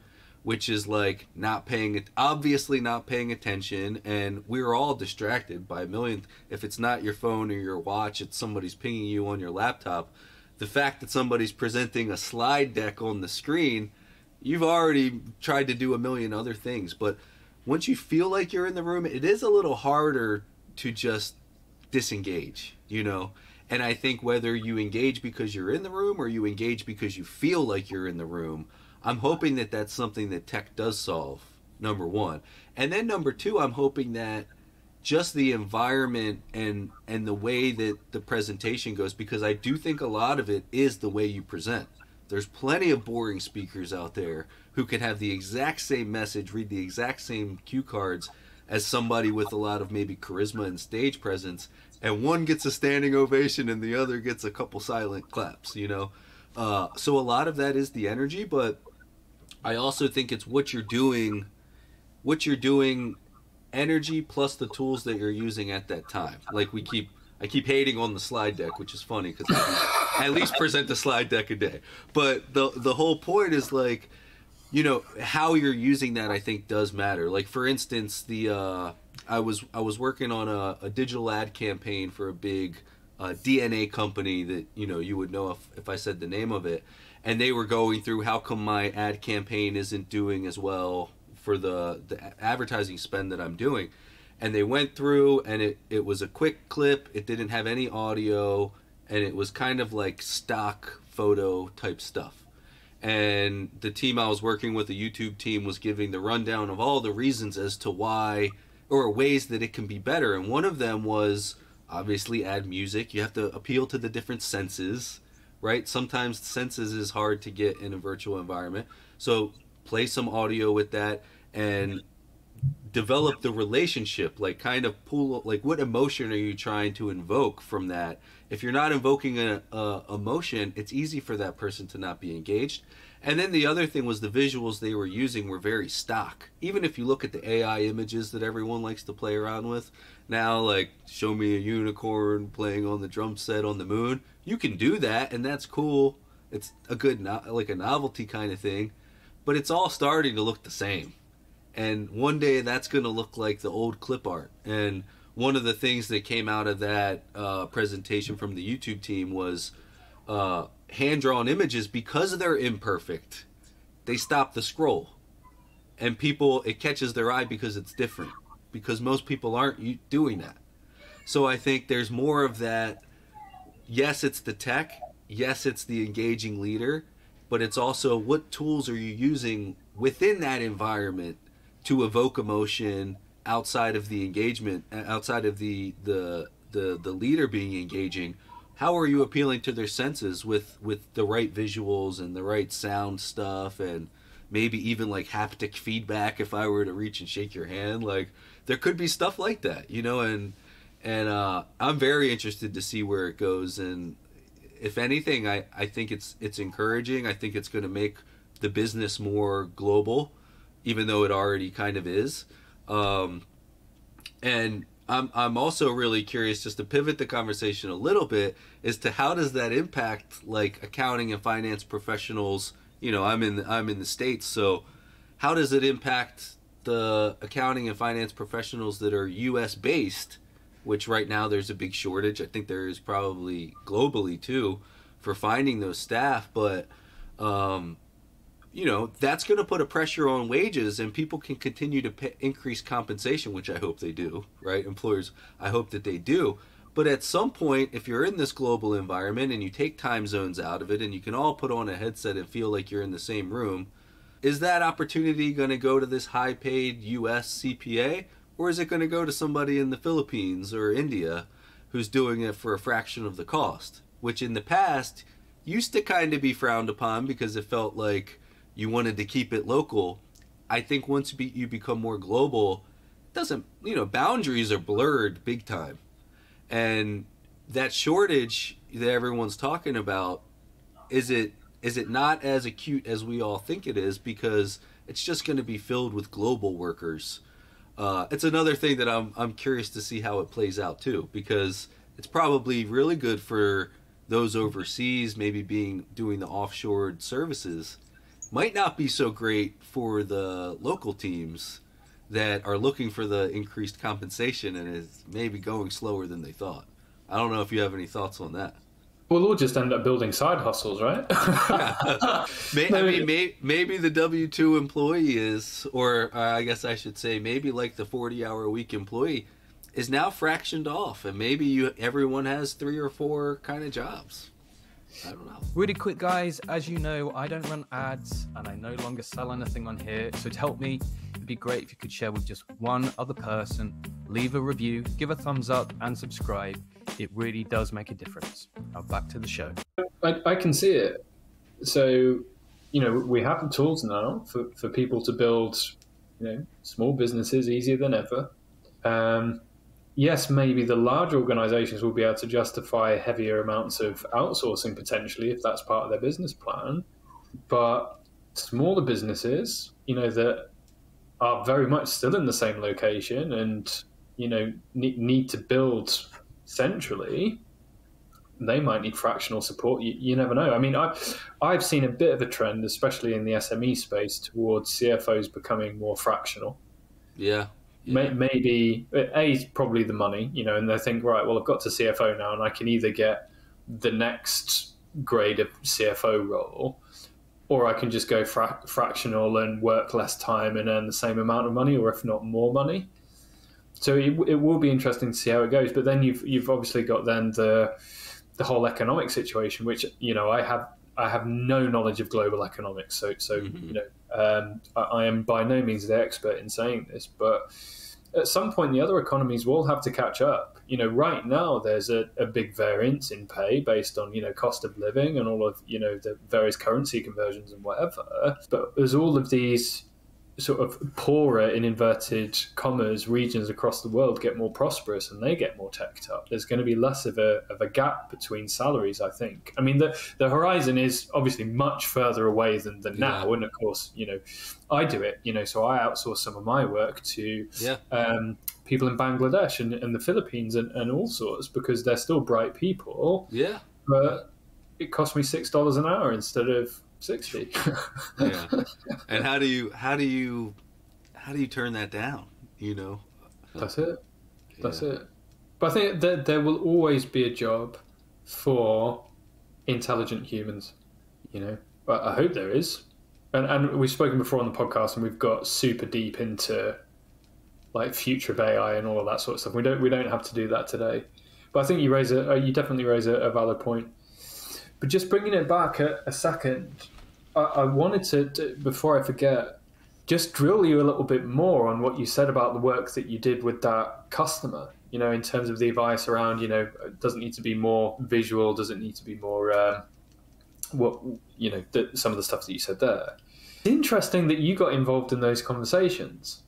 which is like not paying it obviously not paying attention and we're all distracted by a million if it's not your phone or your watch, it's somebody's pinging you on your laptop. The fact that somebody's presenting a slide deck on the screen, you've already tried to do a million other things, but once you feel like you're in the room, it is a little harder to just disengage, you know? And I think whether you engage because you're in the room or you engage because you feel like you're in the room, I'm hoping that that's something that tech does solve, number one. And then number two, I'm hoping that just the environment and and the way that the presentation goes because I do think a lot of it is the way you present. There's plenty of boring speakers out there who can have the exact same message, read the exact same cue cards as somebody with a lot of maybe charisma and stage presence, and one gets a standing ovation and the other gets a couple silent claps, you know? Uh, so a lot of that is the energy, but I also think it's what you're doing, what you're doing, energy plus the tools that you're using at that time. Like we keep, I keep hating on the slide deck, which is funny because at least present the slide deck a day. But the the whole point is like, you know how you're using that i think does matter. Like for instance the uh, i was i was working on a, a digital ad campaign for a big uh, dna company that you know you would know if, if i said the name of it. And they were going through how come my ad campaign isn't doing as well for the the advertising spend that i'm doing? And they went through and it, it was a quick clip. It didn't have any audio and it was kind of like stock photo type stuff. And the team I was working with, the YouTube team, was giving the rundown of all the reasons as to why or ways that it can be better. And one of them was obviously add music. You have to appeal to the different senses, right? Sometimes senses is hard to get in a virtual environment. So play some audio with that and develop the relationship like kind of pull like what emotion are you trying to invoke from that? If you're not invoking a, a, emotion it's easy for that person to not be engaged. And then the other thing was the visuals they were using were very stock. Even if you look at the ai images that everyone likes to play around with now like show me a unicorn playing on the drum set on the moon you can do that and that's cool. It's a good no- like a novelty kind of thing but it's all starting to look the same and one day that's going to look like the old clip art. And one of the things that came out of that uh, presentation from the youtube team was uh, hand-drawn images because they're imperfect they stop the scroll. And people it catches their eye because it's different because most people aren't doing that. So i think there's more of that. Yes it's the tech. Yes it's the engaging leader. But it's also what tools are you using within that environment to evoke emotion outside of the engagement outside of the the the, the leader being engaging. How are you appealing to their senses with with the right visuals and the right sound stuff and maybe even like haptic feedback if i were to reach and shake your hand? Like there could be stuff like that you know and and uh, i'm very interested to see where it goes. And if anything i i think it's it's encouraging. I think it's going to make the business more global even though it already kind of is. Um, and I'm I'm also really curious just to pivot the conversation a little bit as to how does that impact like accounting and finance professionals. You know, I'm in the, I'm in the states, so how does it impact the accounting and finance professionals that are U.S. based? Which right now there's a big shortage. I think there is probably globally too for finding those staff, but um, you know that's going to put a pressure on wages and people can continue to pay, increase compensation which i hope they do right? Employers i hope that they do. But at some point if you're in this global environment and you take time zones out of it and you can all put on a headset and feel like you're in the same room is that opportunity going to go to this high paid us cpa or is it going to go to somebody in the philippines or india who's doing it for a fraction of the cost? Which in the past used to kind of be frowned upon because it felt like you wanted to keep it local. I think once you become more global, doesn't you know boundaries are blurred big time, and that shortage that everyone's talking about is it is it not as acute as we all think it is because it's just going to be filled with global workers. Uh, it's another thing that I'm I'm curious to see how it plays out too because it's probably really good for those overseas maybe being doing the offshore services might not be so great for the local teams that are looking for the increased compensation and is maybe going slower than they thought. I don't know if you have any thoughts on that. Well, we'll just end up building side hustles, right? maybe, I mean, may, maybe the W two employee is, or uh, I guess I should say, maybe like the forty hour a week employee is now fractioned off, and maybe you everyone has three or four kind of jobs. I don't know. Really quick, guys. As you know, I don't run ads and I no longer sell anything on here. So to help me, it'd be great if you could share with just one other person, leave a review, give a thumbs up, and subscribe. It really does make a difference. Now back to the show. I, I can see it. So, you know, we have the tools now for, for people to build, you know, small businesses easier than ever. Um, yes, maybe the large organizations will be able to justify heavier amounts of outsourcing potentially if that's part of their business plan. But smaller businesses, you know, that are very much still in the same location and, you know, need, need to build centrally, they might need fractional support. You, you, never know. I mean, I've, I've seen a bit of a trend, especially in the SME space, towards CFOs becoming more fractional. Yeah yeah. maybe a is probably the money, you know, and they think right, well, I've got to CFO now, and I can either get the next grade of CFO role, or I can just go fra- fractional and work less time and earn the same amount of money, or if not more money. So it, it will be interesting to see how it goes. But then you've you've obviously got then the the whole economic situation, which you know I have I have no knowledge of global economics, so so Mhm. you know um, I, I am by no means the expert in saying this, but at some point the other economies will have to catch up. You know, right now there's a, a big variance in pay based on you know cost of living and all of you know the various currency conversions and whatever. But as all of these sort of poorer in inverted commas regions across the world get more prosperous and they get more teched up there's going to be less of a, of a gap between salaries i think i mean the, the horizon is obviously much further away than, than now Yeah. and of course you know i do it you know so i outsource some of my work to Yeah. um, people in bangladesh and, and the philippines and, and all sorts because they're still bright people Yeah. but it cost me six dollars an hour instead of 60 Yeah. And how do you how do you how do you turn that down? You know. That's it. That's Yeah. it. But I think that there will always be a job for intelligent humans. You know, but I hope there is. And, and we've spoken before on the podcast, and we've got super deep into like future of AI and all of that sort of stuff. We don't we don't have to do that today. But I think you raise a uh, you definitely raise a, a valid point. But just bringing it back a, a second, I, I wanted to, to before I forget just drill you a little bit more on what you said about the work that you did with that customer. You know, in terms of the advice around, you know, does it need to be more visual? Does it need to be more, um, what you know, the, some of the stuff that you said there. Interesting that you got involved in those conversations.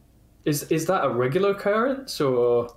Is is that a regular occurrence or?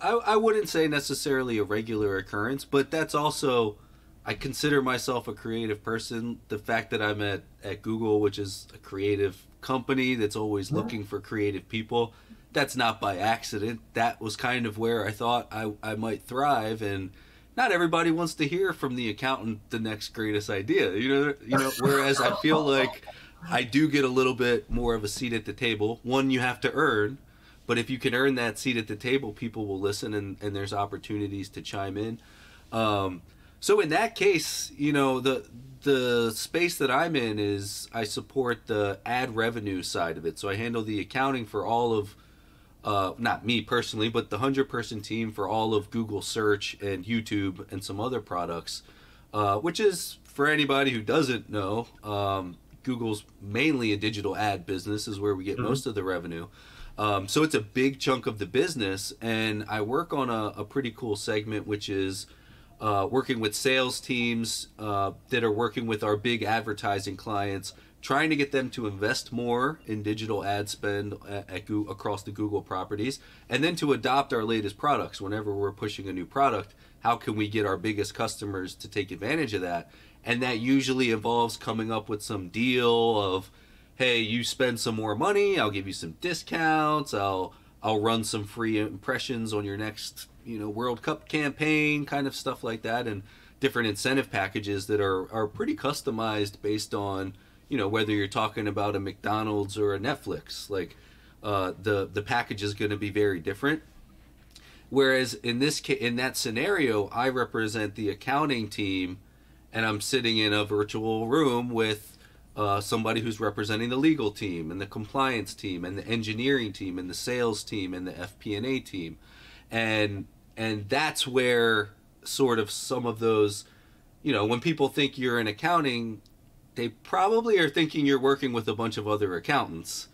I, I wouldn't say necessarily a regular occurrence, but that's also I consider myself a creative person. The fact that I'm at, at Google, which is a creative company that's always looking for creative people, that's not by accident. That was kind of where I thought I, I might thrive and not everybody wants to hear from the accountant the next greatest idea. You know you know, whereas I feel like I do get a little bit more of a seat at the table. One you have to earn. But if you can earn that seat at the table, people will listen and, and there's opportunities to chime in. Um, so in that case, you know, the the space that I'm in is I support the ad revenue side of it. So I handle the accounting for all of uh, not me personally, but the hundred person team for all of Google search and YouTube and some other products, uh, which is for anybody who doesn't know, um, Google's mainly a digital ad business is where we get most of the revenue. Um, so it's a big chunk of the business, and I work on a, a pretty cool segment, which is uh, working with sales teams uh, that are working with our big advertising clients, trying to get them to invest more in digital ad spend at, at Goo- across the Google properties, and then to adopt our latest products. Whenever we're pushing a new product, how can we get our biggest customers to take advantage of that? And that usually involves coming up with some deal of hey, you spend some more money, I'll give you some discounts, I'll I'll run some free impressions on your next, you know, World Cup campaign, kind of stuff like that and different incentive packages that are are pretty customized based on, you know, whether you're talking about a McDonald's or a Netflix. Like uh, the the package is going to be very different. Whereas in this ca- in that scenario, I represent the accounting team, and I'm sitting in a virtual room with uh, somebody who's representing the legal team and the compliance team and the engineering team and the sales team and the FP&A team, and and that's where sort of some of those, you know, when people think you're in accounting, they probably are thinking you're working with a bunch of other accountants.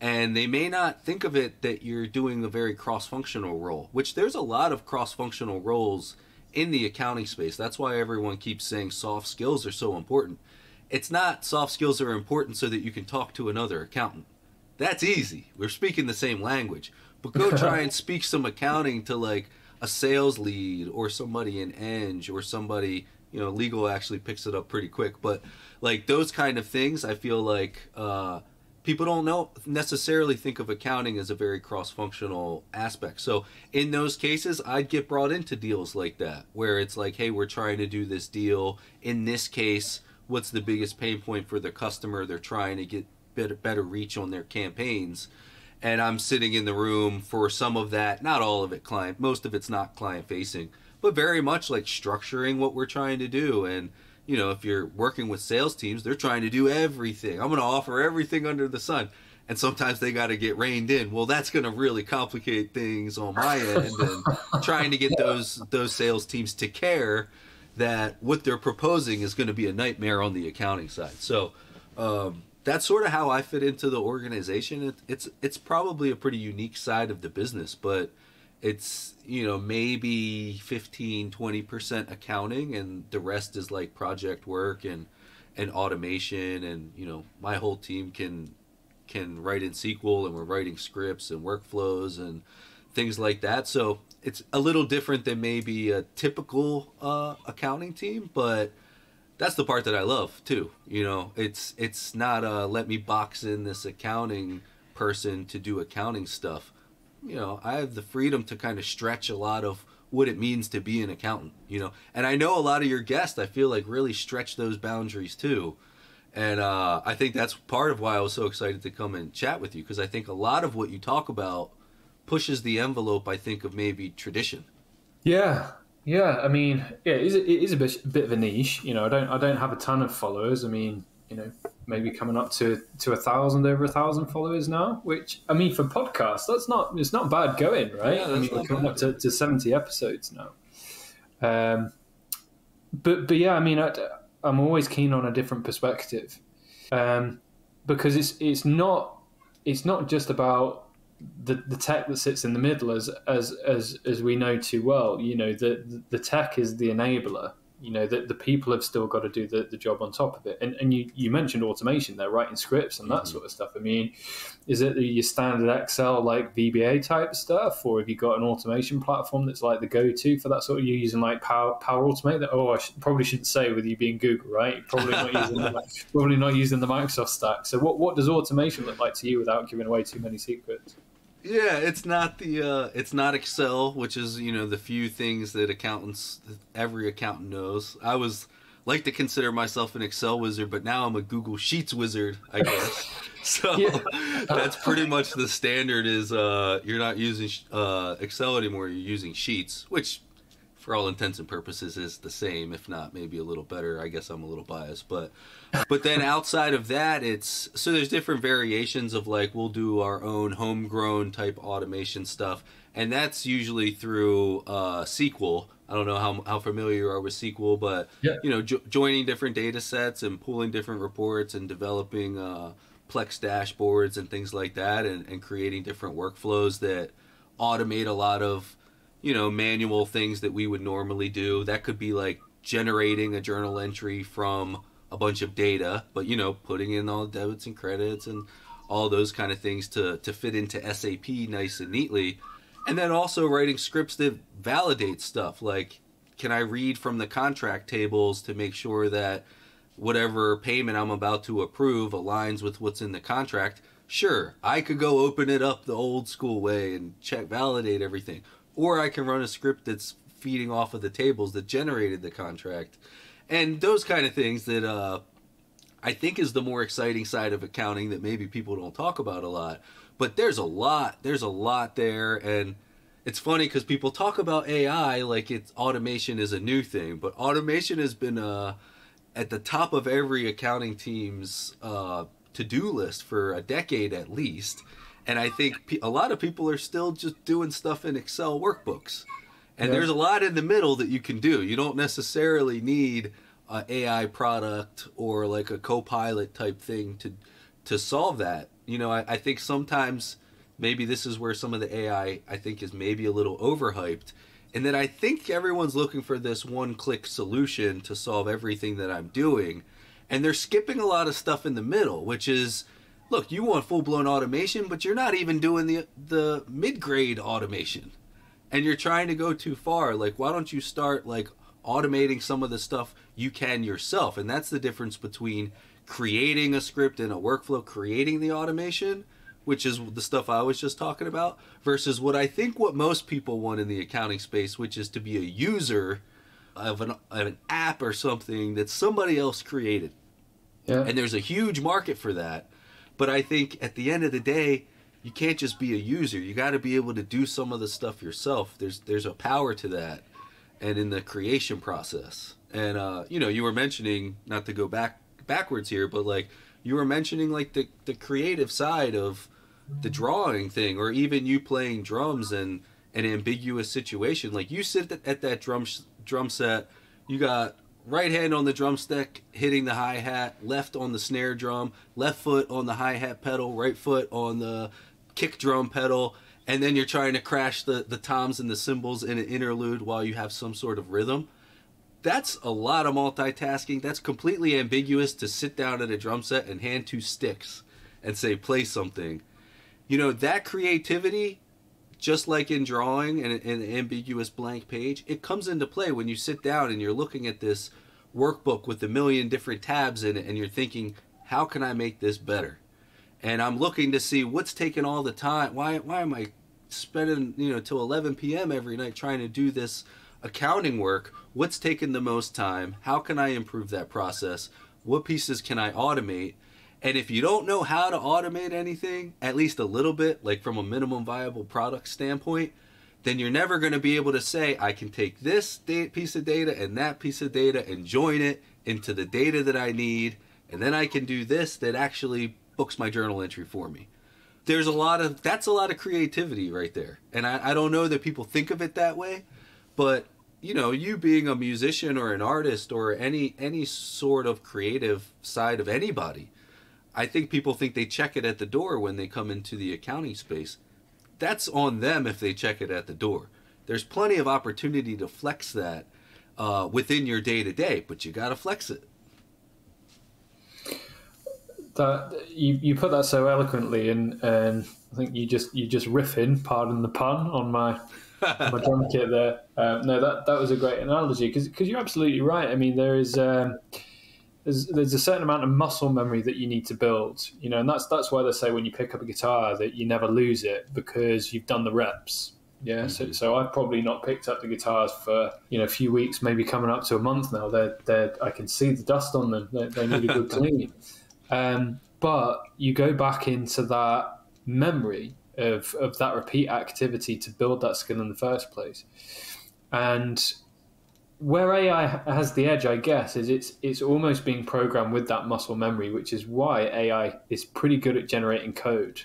And they may not think of it that you're doing a very cross-functional role which there's a lot of cross-functional roles in the accounting space. That's why everyone keeps saying soft skills are so important it's not soft skills are important so that you can talk to another accountant. That's easy. We're speaking the same language. But go try and speak some accounting to like a sales lead or somebody in eng or somebody you know legal actually picks it up pretty quick. But like those kind of things i feel like uh people don't know necessarily think of accounting as a very cross-functional aspect. So in those cases i'd get brought into deals like that where it's like hey we're trying to do this deal. In this case what's the biggest pain point for the customer they're trying to get better, better reach on their campaigns and i'm sitting in the room for some of that not all of it client most of it's not client facing but very much like structuring what we're trying to do and you know, if you're working with sales teams, they're trying to do everything. I'm going to offer everything under the sun. And sometimes they got to get reined in. Well, that's going to really complicate things on my end and trying to get those those sales teams to care that what they're proposing is going to be a nightmare on the accounting side. So um, that's sort of how I fit into the organization. It, it's it's probably a pretty unique side of the business, but it's you know maybe 15 20% accounting and the rest is like project work and and automation and you know my whole team can can write in SQL and we're writing scripts and workflows and things like that. So it's a little different than maybe a typical uh, accounting team, but that's the part that I love too. You know, it's it's not a let me box in this accounting person to do accounting stuff. You know, I have the freedom to kind of stretch a lot of what it means to be an accountant. You know, and I know a lot of your guests. I feel like really stretch those boundaries too. And uh, I think that's part of why I was so excited to come and chat with you because I think a lot of what you talk about pushes the envelope. I think of maybe tradition. Yeah, yeah. I mean, yeah, it is, it is a bit, bit of a niche. You know, I don't I don't have a ton of followers. I mean, you know, maybe coming up to to a thousand, over a thousand followers now. Which I mean, for podcasts, that's not it's not bad going, right? Yeah, I mean, we're coming bad. up to, to seventy episodes now. Um, but but yeah, I mean, I, I'm always keen on a different perspective, um, because it's it's not it's not just about the, the tech that sits in the middle as as as as we know too well. You know, the the tech is the enabler. You know, that the people have still got to do the, the job on top of it. And and you, you mentioned automation, they're writing scripts and that Mhm. sort of stuff. I mean, is it your standard Excel like VBA type stuff, or have you got an automation platform that's like the go to for that sort of? You're using like Power Power Automate. That oh, I should, probably shouldn't say with you being Google, right? Probably not using the, probably not using the Microsoft stack. So what what does automation look like to you without giving away too many secrets? Yeah, it's not the uh, it's not Excel, which is you know the few things that accountants every accountant knows. I was like to consider myself an Excel wizard, but now I'm a Google Sheets wizard, I guess. so Yeah. that's pretty much the standard. Is uh, you're not using uh, Excel anymore. You're using Sheets, which for all intents and purposes is the same, if not maybe a little better. I guess I'm a little biased, but but then outside of that, it's so there's different variations of like we'll do our own homegrown type automation stuff, and that's usually through uh, SQL. I don't know how, how familiar you are with SQL, but Yeah. you know, jo- joining different data sets and pulling different reports and developing uh, Plex dashboards and things like that, and, and creating different workflows that automate a lot of you know manual things that we would normally do. That could be like generating a journal entry from a bunch of data, but you know, putting in all the debits and credits and all those kind of things to to fit into SAP nice and neatly. And then also writing scripts that validate stuff like can I read from the contract tables to make sure that whatever payment I'm about to approve aligns with what's in the contract? Sure, I could go open it up the old school way and check validate everything. Or I can run a script that's feeding off of the tables that generated the contract. And those kind of things that uh, I think is the more exciting side of accounting that maybe people don't talk about a lot. But there's a lot, there's a lot there, and it's funny because people talk about AI like it's automation is a new thing, but automation has been uh, at the top of every accounting team's uh, to-do list for a decade at least. And I think pe- a lot of people are still just doing stuff in Excel workbooks. And Yeah. there's a lot in the middle that you can do. You don't necessarily need a AI product or like a co-pilot type thing to to solve that. You know, I, I think sometimes maybe this is where some of the AI I think is maybe a little overhyped. And then I think everyone's looking for this one-click solution to solve everything that I'm doing, and they're skipping a lot of stuff in the middle, which is look, you want full-blown automation, but you're not even doing the the mid-grade automation. And you're trying to go too far. Like why don't you start like automating some of the stuff you can yourself? And that's the difference between creating a script and a workflow creating the automation which is the stuff I was just talking about versus what I think what most people want in the accounting space which is to be a user of an, of an app or something that somebody else created. Yeah. and there's a huge market for that but i think at the end of the day you can't just be a user. You got to be able to do some of the stuff yourself. There's there's a power to that and in the creation process. And uh you know you were mentioning not to go back backwards here but like you were mentioning like the the creative side of the drawing thing or even you playing drums and an ambiguous situation. Like you sit at at that drum drum set You got right hand on the drumstick hitting the hi hat, left on the snare drum, left foot on the hi hat pedal, right foot on the kick drum pedal, and then you're trying to crash the, the toms and the cymbals in an interlude while you have some sort of rhythm. That's a lot of multitasking. That's completely ambiguous to sit down at a drum set and hand two sticks and say, play something. You know, that creativity just like in drawing and an ambiguous blank page, it comes into play when you sit down and you're looking at this workbook with a million different tabs in it and you're thinking, how can I make this better? And I'm looking to see what's taking all the time. Why why am I spending, you know, till 11 p.m. every night trying to do this accounting work? What's taking the most time? How can I improve that process? What pieces can I automate? And if you don't know how to automate anything, at least a little bit, like from a minimum viable product standpoint, then you're never going to be able to say, I can take this piece of data and that piece of data and join it into the data that I need. And then I can do this that actually books my journal entry for me. There's a lot of, that's a lot of creativity right there. And I, I don't know that people think of it that way, but you know, you being a musician or an artist or any any sort of creative side of anybody, I think people think they check it at the door when they come into the accounting space. That's on them if they check it at the door. There's plenty of opportunity to flex that uh, within your day to day, but you got to flex it. That you, you put that so eloquently, and, and I think you just you just riffing, pardon the pun, on my my drum kit there. Um, no, that that was a great analogy because because you're absolutely right. I mean, there is. Um, there's there's a certain amount of muscle memory that you need to build, you know, and that's that's why they say when you pick up a guitar that you never lose it because you've done the reps. Yeah, mm-hmm. so, so I've probably not picked up the guitars for you know a few weeks, maybe coming up to a month now. They're, they're I can see the dust on them. They, they need a good clean. Um, but you go back into that memory of of that repeat activity to build that skill in the first place, and where AI has the edge, I guess, is it's it's almost being programmed with that muscle memory, which is why AI is pretty good at generating code.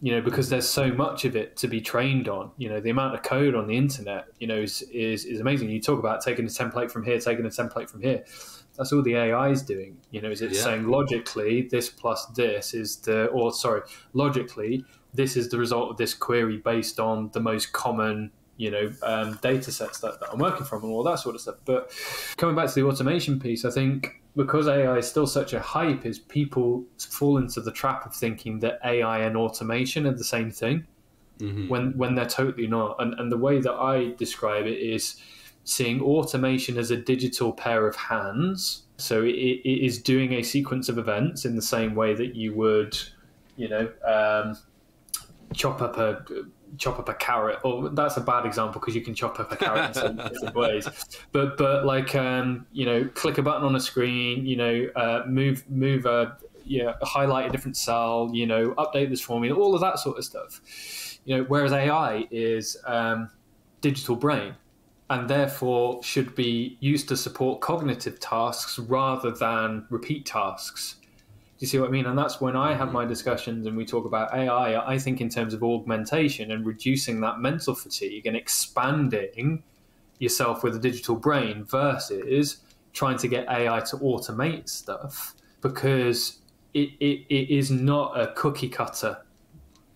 You know, because there's so much of it to be trained on. You know, the amount of code on the internet, you know, is is, is amazing. You talk about taking a template from here, taking a template from here. That's all the AI is doing. You know, is it yeah. saying logically this plus this is the, or sorry, logically this is the result of this query based on the most common you know um, data sets that, that, I'm working from and all that sort of stuff. But coming back to the automation piece, I think because AI is still such a hype, is people fall into the trap of thinking that AI and automation are the same thing mm-hmm. when when they're totally not. And and the way that I describe it is seeing automation as a digital pair of hands. So it, it is doing a sequence of events in the same way that you would, you know, um, chop up a chop up a carrot or that's a bad example because you can chop up a carrot in some different ways. But but like um, you know click a button on a screen you know uh, move move a yeah highlight a different cell you know update this formula all of that sort of stuff. You know whereas ai is um, digital brain and therefore should be used to support cognitive tasks rather than repeat tasks you see what I mean? And that's when I have mm-hmm. my discussions and we talk about AI. I think in terms of augmentation and reducing that mental fatigue and expanding yourself with a digital brain versus trying to get AI to automate stuff because it, it, it is not a cookie cutter.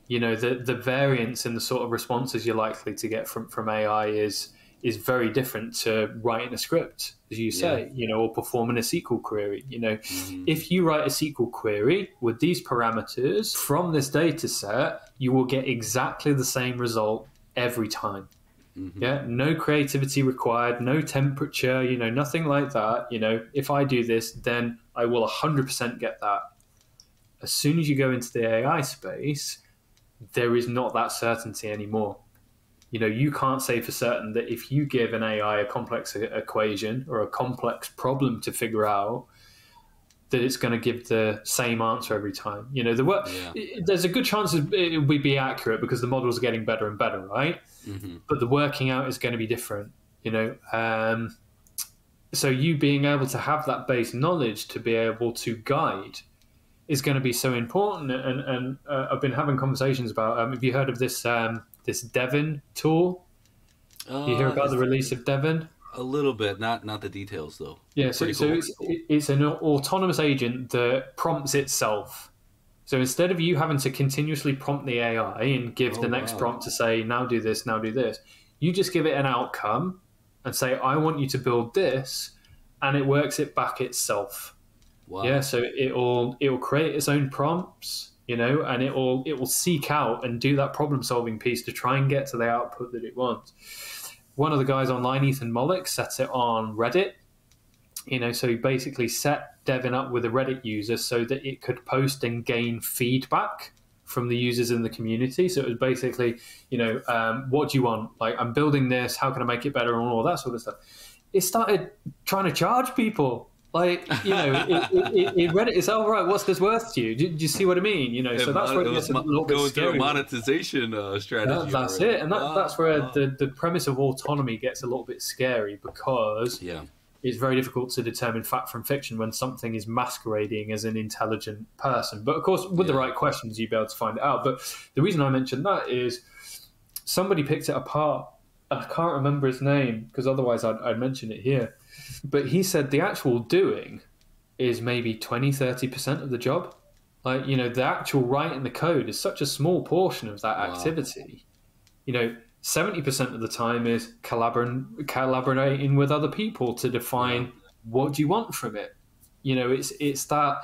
You know, the, the variance in the sort of responses you're likely to get from, from AI is is very different to writing a script, as you say, yeah. you know, or performing a SQL query. You know, mm-hmm. if you write a SQL query with these parameters from this data set, you will get exactly the same result every time. Mm-hmm. Yeah, no creativity required, no temperature, you know, nothing like that. You know, if I do this, then I will 100% get that. As soon as you go into the AI space, there is not that certainty anymore you know you can't say for certain that if you give an ai a complex equation or a complex problem to figure out that it's going to give the same answer every time you know the work yeah. there's a good chance it would be accurate because the models are getting better and better right mm-hmm. but the working out is going to be different you know um, so you being able to have that base knowledge to be able to guide is going to be so important and, and uh, i've been having conversations about um, have you heard of this um, this Devin tool. you hear uh, about the release of Devin? A little bit, not not the details though. Yeah, so, Pretty so it's, it's an autonomous agent that prompts itself. So instead of you having to continuously prompt the AI and give Oh, the next wow. prompt to say, now do this, now do this, you just give it an outcome and say, I want you to build this, and it works it back itself. Wow. Yeah, so it'll it'll create its own prompts, you know, and it will it will seek out and do that problem solving piece to try and get to the output that it wants. One of the guys online, Ethan Mollick, sets it on Reddit. You know, so he basically set Devin up with a Reddit user so that it could post and gain feedback from the users in the community. So it was basically, you know, um, what do you want? Like, I'm building this. How can I make it better? And all that sort of stuff. It started trying to charge people. Like, you know, it, it, it, it read it. It's all right. What's this worth to you? Do, do you see what I mean? You know, so that's mon- where it it gets a little bit going through scary. monetization uh, strategy. That- that's already. it, and that, that's where wow. the, the premise of autonomy gets a little bit scary because yeah. it's very difficult to determine fact from fiction when something is masquerading as an intelligent person. But of course, with the right questions, you'd be able to find it out. But the reason I mentioned that is somebody picked it apart. I can't remember his name because otherwise I'd, I'd mention it here. But he said the actual doing is maybe 20, 30% of the job. Like, you know, the actual writing the code is such a small portion of that Wow. activity. You know, 70% of the time is collaborating, collaborating with other people to define what do you want from it. You know, it's it's that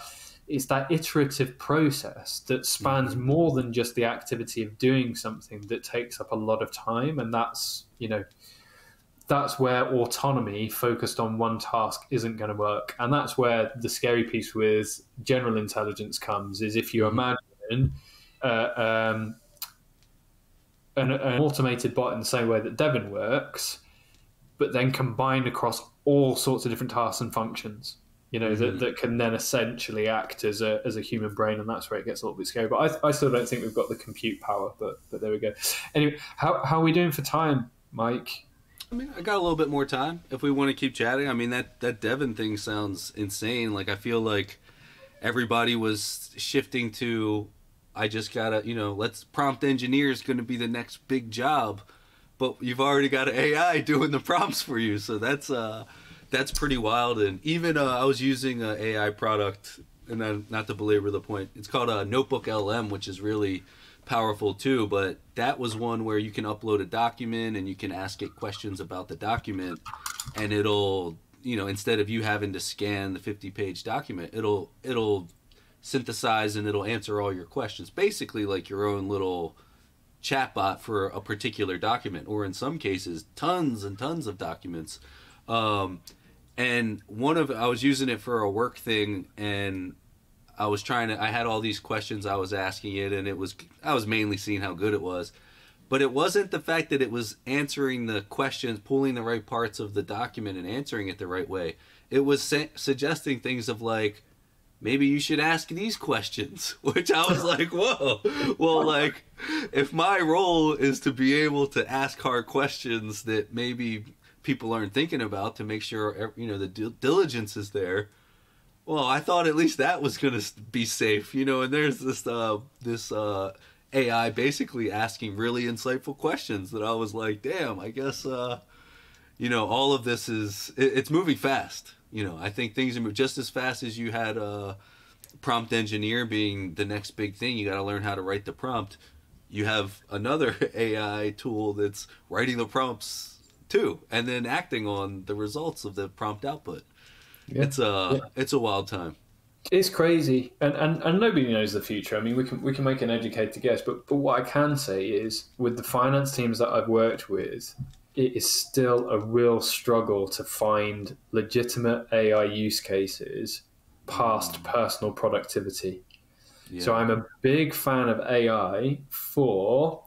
it's that iterative process that spans more than just the activity of doing something that takes up a lot of time and that's, you know, that's where autonomy focused on one task isn't going to work. And that's where the scary piece with general intelligence comes is if you imagine uh, um, an, an automated bot in the same way that Devin works but then combined across all sorts of different tasks and functions you know that, that can then essentially act as a, as a human brain and that's where it gets a little bit scary but I, I still don't think we've got the compute power but but there we go anyway how, how are we doing for time mike I mean, I got a little bit more time if we want to keep chatting. I mean, that that Devin thing sounds insane. Like I feel like everybody was shifting to, I just gotta, you know, let's prompt engineer is going to be the next big job, but you've already got AI doing the prompts for you. So that's uh, that's pretty wild. And even uh, I was using an AI product, and then not to belabor the point, it's called a Notebook LM, which is really powerful too but that was one where you can upload a document and you can ask it questions about the document and it'll you know instead of you having to scan the 50 page document it'll it'll synthesize and it'll answer all your questions basically like your own little chatbot for a particular document or in some cases tons and tons of documents um, and one of i was using it for a work thing and I was trying to I had all these questions I was asking it and it was I was mainly seeing how good it was. But it wasn't the fact that it was answering the questions, pulling the right parts of the document and answering it the right way. It was sa- suggesting things of like maybe you should ask these questions, which I was like, "Whoa." Well, like if my role is to be able to ask hard questions that maybe people aren't thinking about to make sure you know the diligence is there well, I thought at least that was going to be safe, you know. And there's this uh, this uh, AI basically asking really insightful questions that I was like, damn, I guess uh, you know all of this is it, it's moving fast. You know, I think things are moving just as fast as you had uh, prompt engineer being the next big thing. You got to learn how to write the prompt. You have another AI tool that's writing the prompts too, and then acting on the results of the prompt output. Yeah. It's a Yeah. it's a wild time. It's crazy, and, and and nobody knows the future. I mean, we can we can make an educated guess, but but what I can say is, with the finance teams that I've worked with, it is still a real struggle to find legitimate AI use cases past mm. personal productivity. Yeah. So I'm a big fan of AI for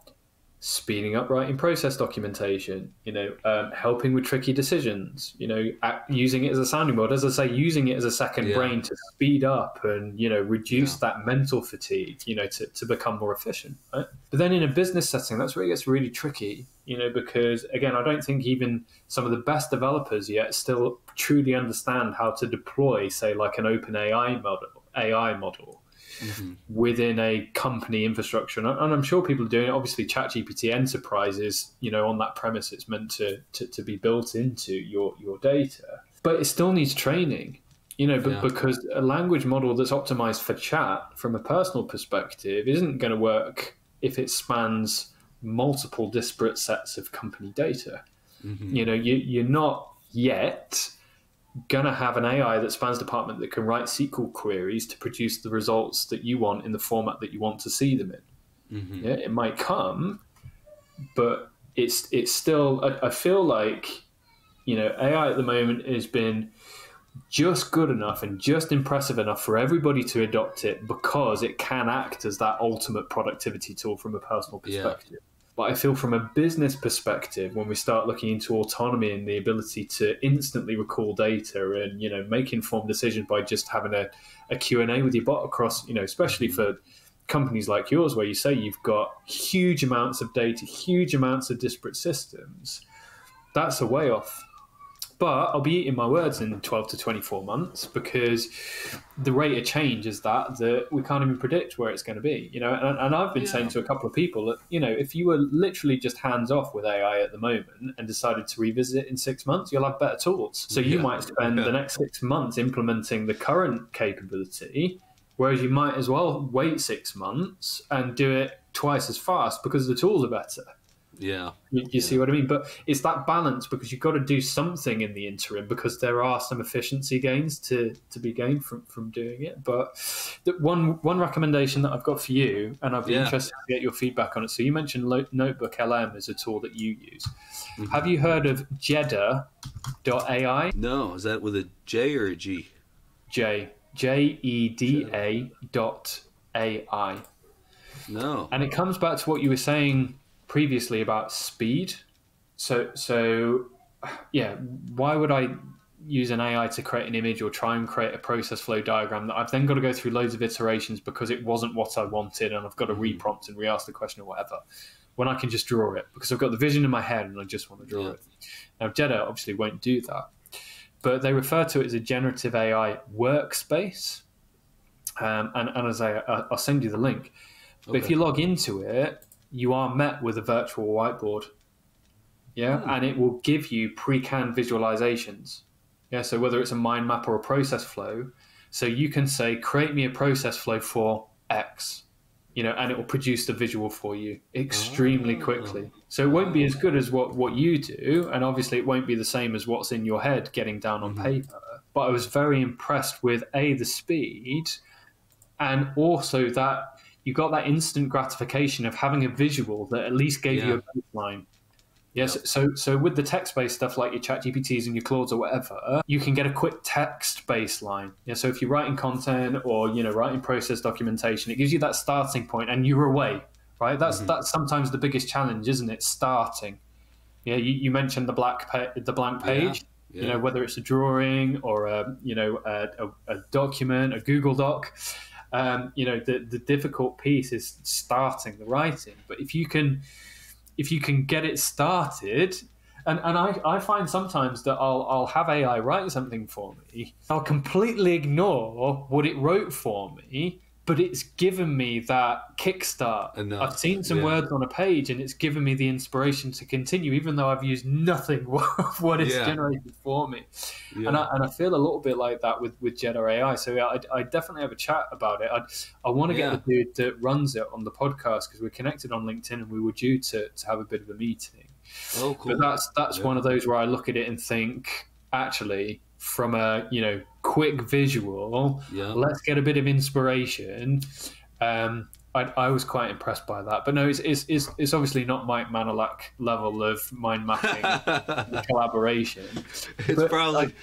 speeding up writing process documentation. You know, um, helping with tricky decisions. You know, at, using it as a sounding board. As I say, using it as a second Yeah. brain to speed up and you know reduce that mental fatigue. You know, to, to become more efficient. Right? But then in a business setting, that's where it gets really tricky. You know, because again, I don't think even some of the best developers yet still truly understand how to deploy, say, like an open AI model. AI model Mm-hmm. within a company infrastructure. And, I- and I'm sure people are doing it. Obviously, ChatGPT Enterprise is, you know, on that premise, it's meant to, to, to be built into your, your data. But it still needs training, you know, but Yeah. because a language model that's optimized for chat from a personal perspective isn't going to work if it spans multiple disparate sets of company data. Mm-hmm. You know, you, you're not yet going to have an AI that spans department that can write SQL queries to produce the results that you want in the format that you want to see them in. Mm-hmm. Yeah, it might come, but it's it's still. I, I feel like you know AI at the moment has been just good enough and just impressive enough for everybody to adopt it because it can act as that ultimate productivity tool from a personal Yeah. But I feel from a business perspective, when we start looking into autonomy and the ability to instantly recall data and you know make informed decisions by just having a, a Q&A with your bot across, you know, especially for companies like yours where you say you've got huge amounts of data, huge amounts of disparate systems, that's a way off. But I'll be eating my words in 12 to 24 months because the rate of change is that that we can't even predict where it's going to be. You know, and, and I've been Yeah. saying to a couple of people that you know if you were literally just hands off with AI at the moment and decided to revisit it in six months, you'll have better tools. So you Yeah. might spend Yeah. the next six months implementing the current capability, whereas you might as well wait six months and do it twice as fast because the tools are better. Yeah. You, you see what I mean? But it's that balance because you've got to do something in the interim because there are some efficiency gains to, to be gained from, from doing it. But the one one recommendation that I've got for you, and I'd be Yeah. interested to get your feedback on it. So you mentioned Lo- Notebook LM as a tool that you use. Mm-hmm. Have you heard of Jeda.ai? No, is that with a J or a G? J J E D A dot A I. No. And it comes back to what you were saying previously about speed. So, so yeah, why would I use an AI to create an image or try and create a process flow diagram that I've then got to go through loads of iterations because it wasn't what I wanted and I've got to reprompt and re-ask the question or whatever? When I can just draw it because I've got the vision in my head and I just want to draw Yeah. it. Now, Jeda obviously won't do that, but they refer to it as a generative AI workspace. Um, and, and as I, I- I'll send you the link. But if you log into it, you are met with a virtual whiteboard. Yeah, Hmm. and it will give you pre-canned visualizations. Yeah, so whether it's a mind map or a process flow, so you can say, create me a process flow for X, you know, and it will produce the visual for you extremely Oh. quickly. So it won't be as good as what, what you do, and obviously it won't be the same as what's in your head getting down on paper. But I was very impressed with A, the speed, and also that you got that instant gratification of having a visual that at least gave you a baseline. Yes, so so with the text-based stuff like your Chat GPTs and your Claudes or whatever, you can get a quick text baseline. Yeah, so if you're writing content or you know writing process documentation, it gives you that starting point, and you're away. Right, that's mm-hmm. that's sometimes the biggest challenge, isn't it? Starting. Yeah, you, you mentioned the black pa- the blank page Yeah. you know whether it's a drawing or a you know a, a, a document a google doc um, you know the, the difficult piece is starting the writing but if you can if you can get it started and, and I, I find sometimes that I'll, I'll have AI write something for me. I'll completely ignore what it wrote for me, but it's given me that kickstart. Enough, I've seen some yeah. words on a page and it's given me the inspiration to continue, even though I've used nothing of what it's Yeah. generated for me. Yeah. And, I, and I feel a little bit like that with, with Jeda AI. So I, I definitely have a chat about it. I, I want to get the dude that runs it on the podcast because we're connected on LinkedIn and we were due to, to have a bit of a meeting. oh, cool. But that's that's one of those where I look at it and think, actually, from a you know quick visual, Yeah. let's get a bit of inspiration. Um, I, I was quite impressed by that, but no, it's it's, it's, it's obviously not Mike Manalac level of mind mapping collaboration. it's But, probably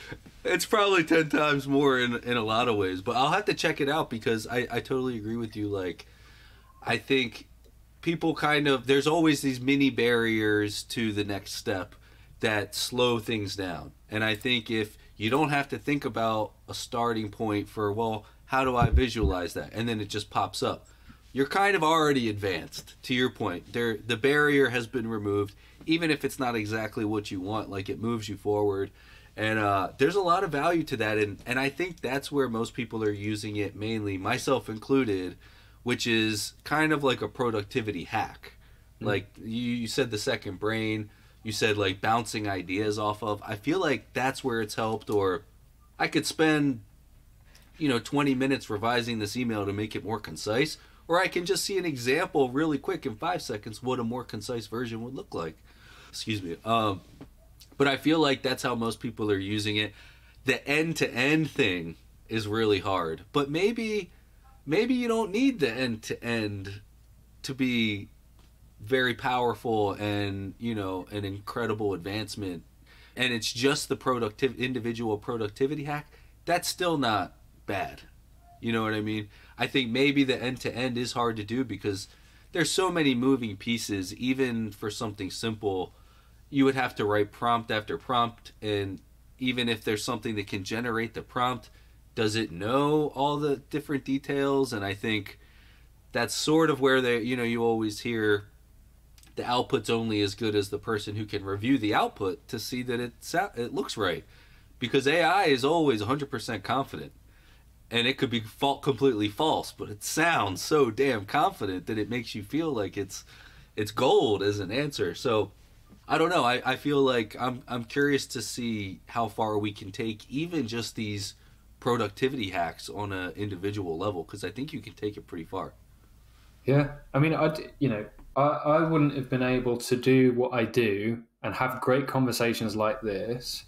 it's probably ten times more in in a lot of ways. But I'll have to check it out because I I totally agree with you. Like, I think people kind of there's always these mini barriers to the next step that slow things down. And I think if you don't have to think about a starting point for well, how do I visualize that, and then it just pops up. You're kind of already advanced. To your point, there the barrier has been removed, even if it's not exactly what you want. Like it moves you forward, And uh, there's a lot of value to that, and and I think that's where most people are using it mainly, myself included, which is kind of like a productivity hack. Mm-hmm. Like you, you said, the second brain. You said like bouncing ideas off of. I feel like that's where it's helped. Or I could spend, you know, 20 minutes revising this email to make it more concise, or I can just see an example really quick in five seconds what a more concise version would look like. Excuse me. Um, but I feel like that's how most people are using it. The end to end thing is really hard, but maybe maybe you don't need the end to end to be very powerful and you know an incredible advancement. And it's just the productive individual productivity hack that's still not bad. You know what i mean? I think maybe the end to end is hard to do because there's so many moving pieces even for something simple you would have to write prompt after prompt. And even if there's something that can generate the prompt does it know all the different details? And i think that's sort of where they you know you always hear the output's only as good as the person who can review the output to see that it it looks right because ai is always 100% confident and it could be completely false but it sounds so damn confident that it makes you feel like it's it's gold as an answer so I don't know. I, I feel like I'm I'm curious to see how far we can take even just these productivity hacks on an individual level because I think you can take it pretty far. Yeah, I mean, I you know I, I wouldn't have been able to do what I do and have great conversations like this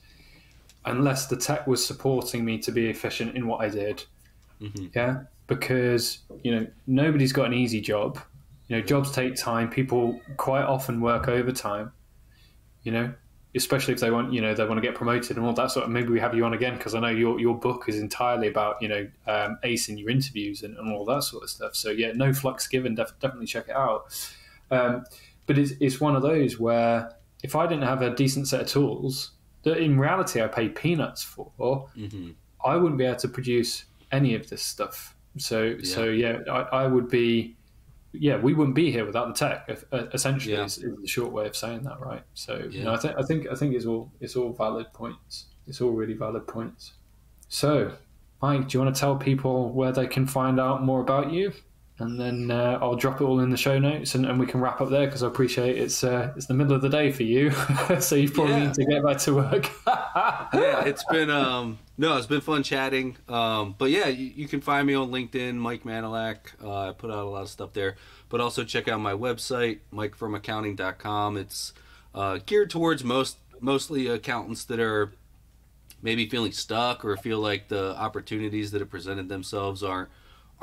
unless the tech was supporting me to be efficient in what I did. Mm-hmm. Yeah, because you know nobody's got an easy job. You know, jobs take time. People quite often work overtime you know, especially if they want, you know, they want to get promoted and all that sort of. Maybe we have you on again because I know your your book is entirely about you know um, acing your interviews and, and, all that sort of stuff. So yeah, no flux given. Def- definitely check it out. Um, but it's it's one of those where if I didn't have a decent set of tools that in reality I pay peanuts for, mm-hmm. I wouldn't be able to produce any of this stuff. So yeah. so yeah, I, I would be yeah, we wouldn't be here without the tech. Essentially, yeah. is, is, the short way of saying that, right? So, yeah. you know, I think I think I think it's all it's all valid points. It's all really valid points. So, Mike, do you want to tell people where they can find out more about you? And then uh, I'll drop it all in the show notes, and, and we can wrap up there because I appreciate it's uh, it's the middle of the day for you, so you probably yeah. need to get back to work. yeah, it's been um, no, it's been fun chatting. Um, but yeah, you, you, can find me on LinkedIn, Mike Manalac. Uh, I put out a lot of stuff there, but also check out my website, MikeFromAccounting.com. It's uh, geared towards most mostly accountants that are maybe feeling stuck or feel like the opportunities that have presented themselves aren't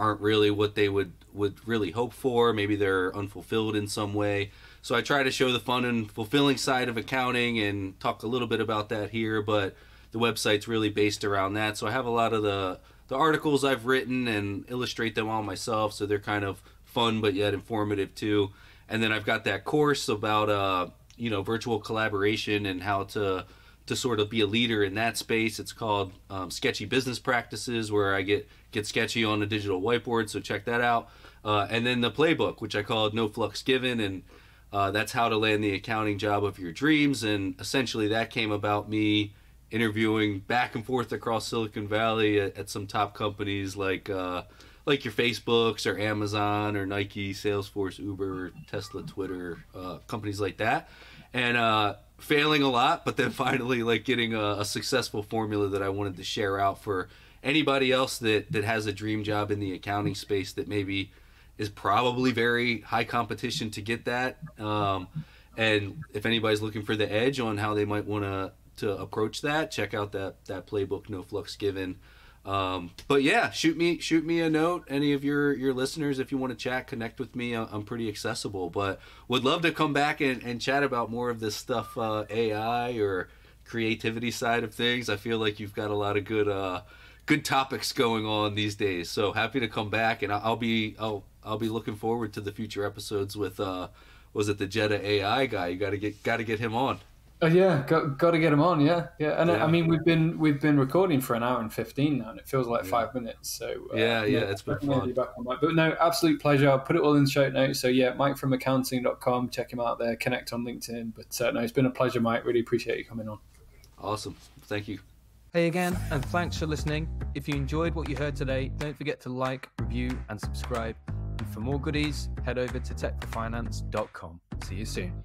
aren't really what they would would really hope for. Maybe they're unfulfilled in some way. So I try to show the fun and fulfilling side of accounting and talk a little bit about that here, but the website's really based around that. So I have a lot of the the articles I've written and illustrate them all myself, so they're kind of fun but yet informative too. And then I've got that course about uh, you know virtual collaboration and how to to sort of be a leader in that space. It's called um, Sketchy Business Practices, where I get get sketchy on a digital whiteboard. So check that out. Uh, and then the playbook, which I called No Flux Given, and uh, that's how to land the accounting job of your dreams. And essentially, that came about me interviewing back and forth across Silicon Valley at, at some top companies like uh, like your Facebooks or Amazon or Nike, Salesforce, Uber, Tesla, Twitter, uh, companies like that, and uh, failing a lot, but then finally like getting a, a, successful formula that I wanted to share out for anybody else that that has a dream job in the accounting space that maybe is probably very high competition to get that. Um, and if anybody's looking for the edge on how they might want to to approach that, check out that that playbook, No Flux Given. Um, but yeah, shoot me shoot me a note. Any of your your listeners, if you want to chat, connect with me. I'm pretty accessible, but would love to come back and, and chat about more of this stuff, uh, AI or creativity side of things. I feel like you've got a lot of good uh, good topics going on these days. So happy to come back, and I'll be I'll I'll be looking forward to the future episodes with uh, was it the Jeda AI guy? You got to get got to get him on. Oh yeah, got, got to get him on. Yeah, yeah. And yeah. I mean, we've been we've been recording for an hour and fifteen now, and it feels like yeah. five minutes. So uh, yeah, yeah, it's been fun. Back on But no, absolute pleasure. I'll put it all in the show notes. So yeah, Mike from accounting.com. Check him out there. Connect on LinkedIn. But uh, no, it's been a pleasure, Mike. Really appreciate you coming on. Awesome. Thank you. Hey again, and thanks for listening. If you enjoyed what you heard today, don't forget to like, review, and subscribe. And for more goodies, head over to techforfinance.com. See you soon.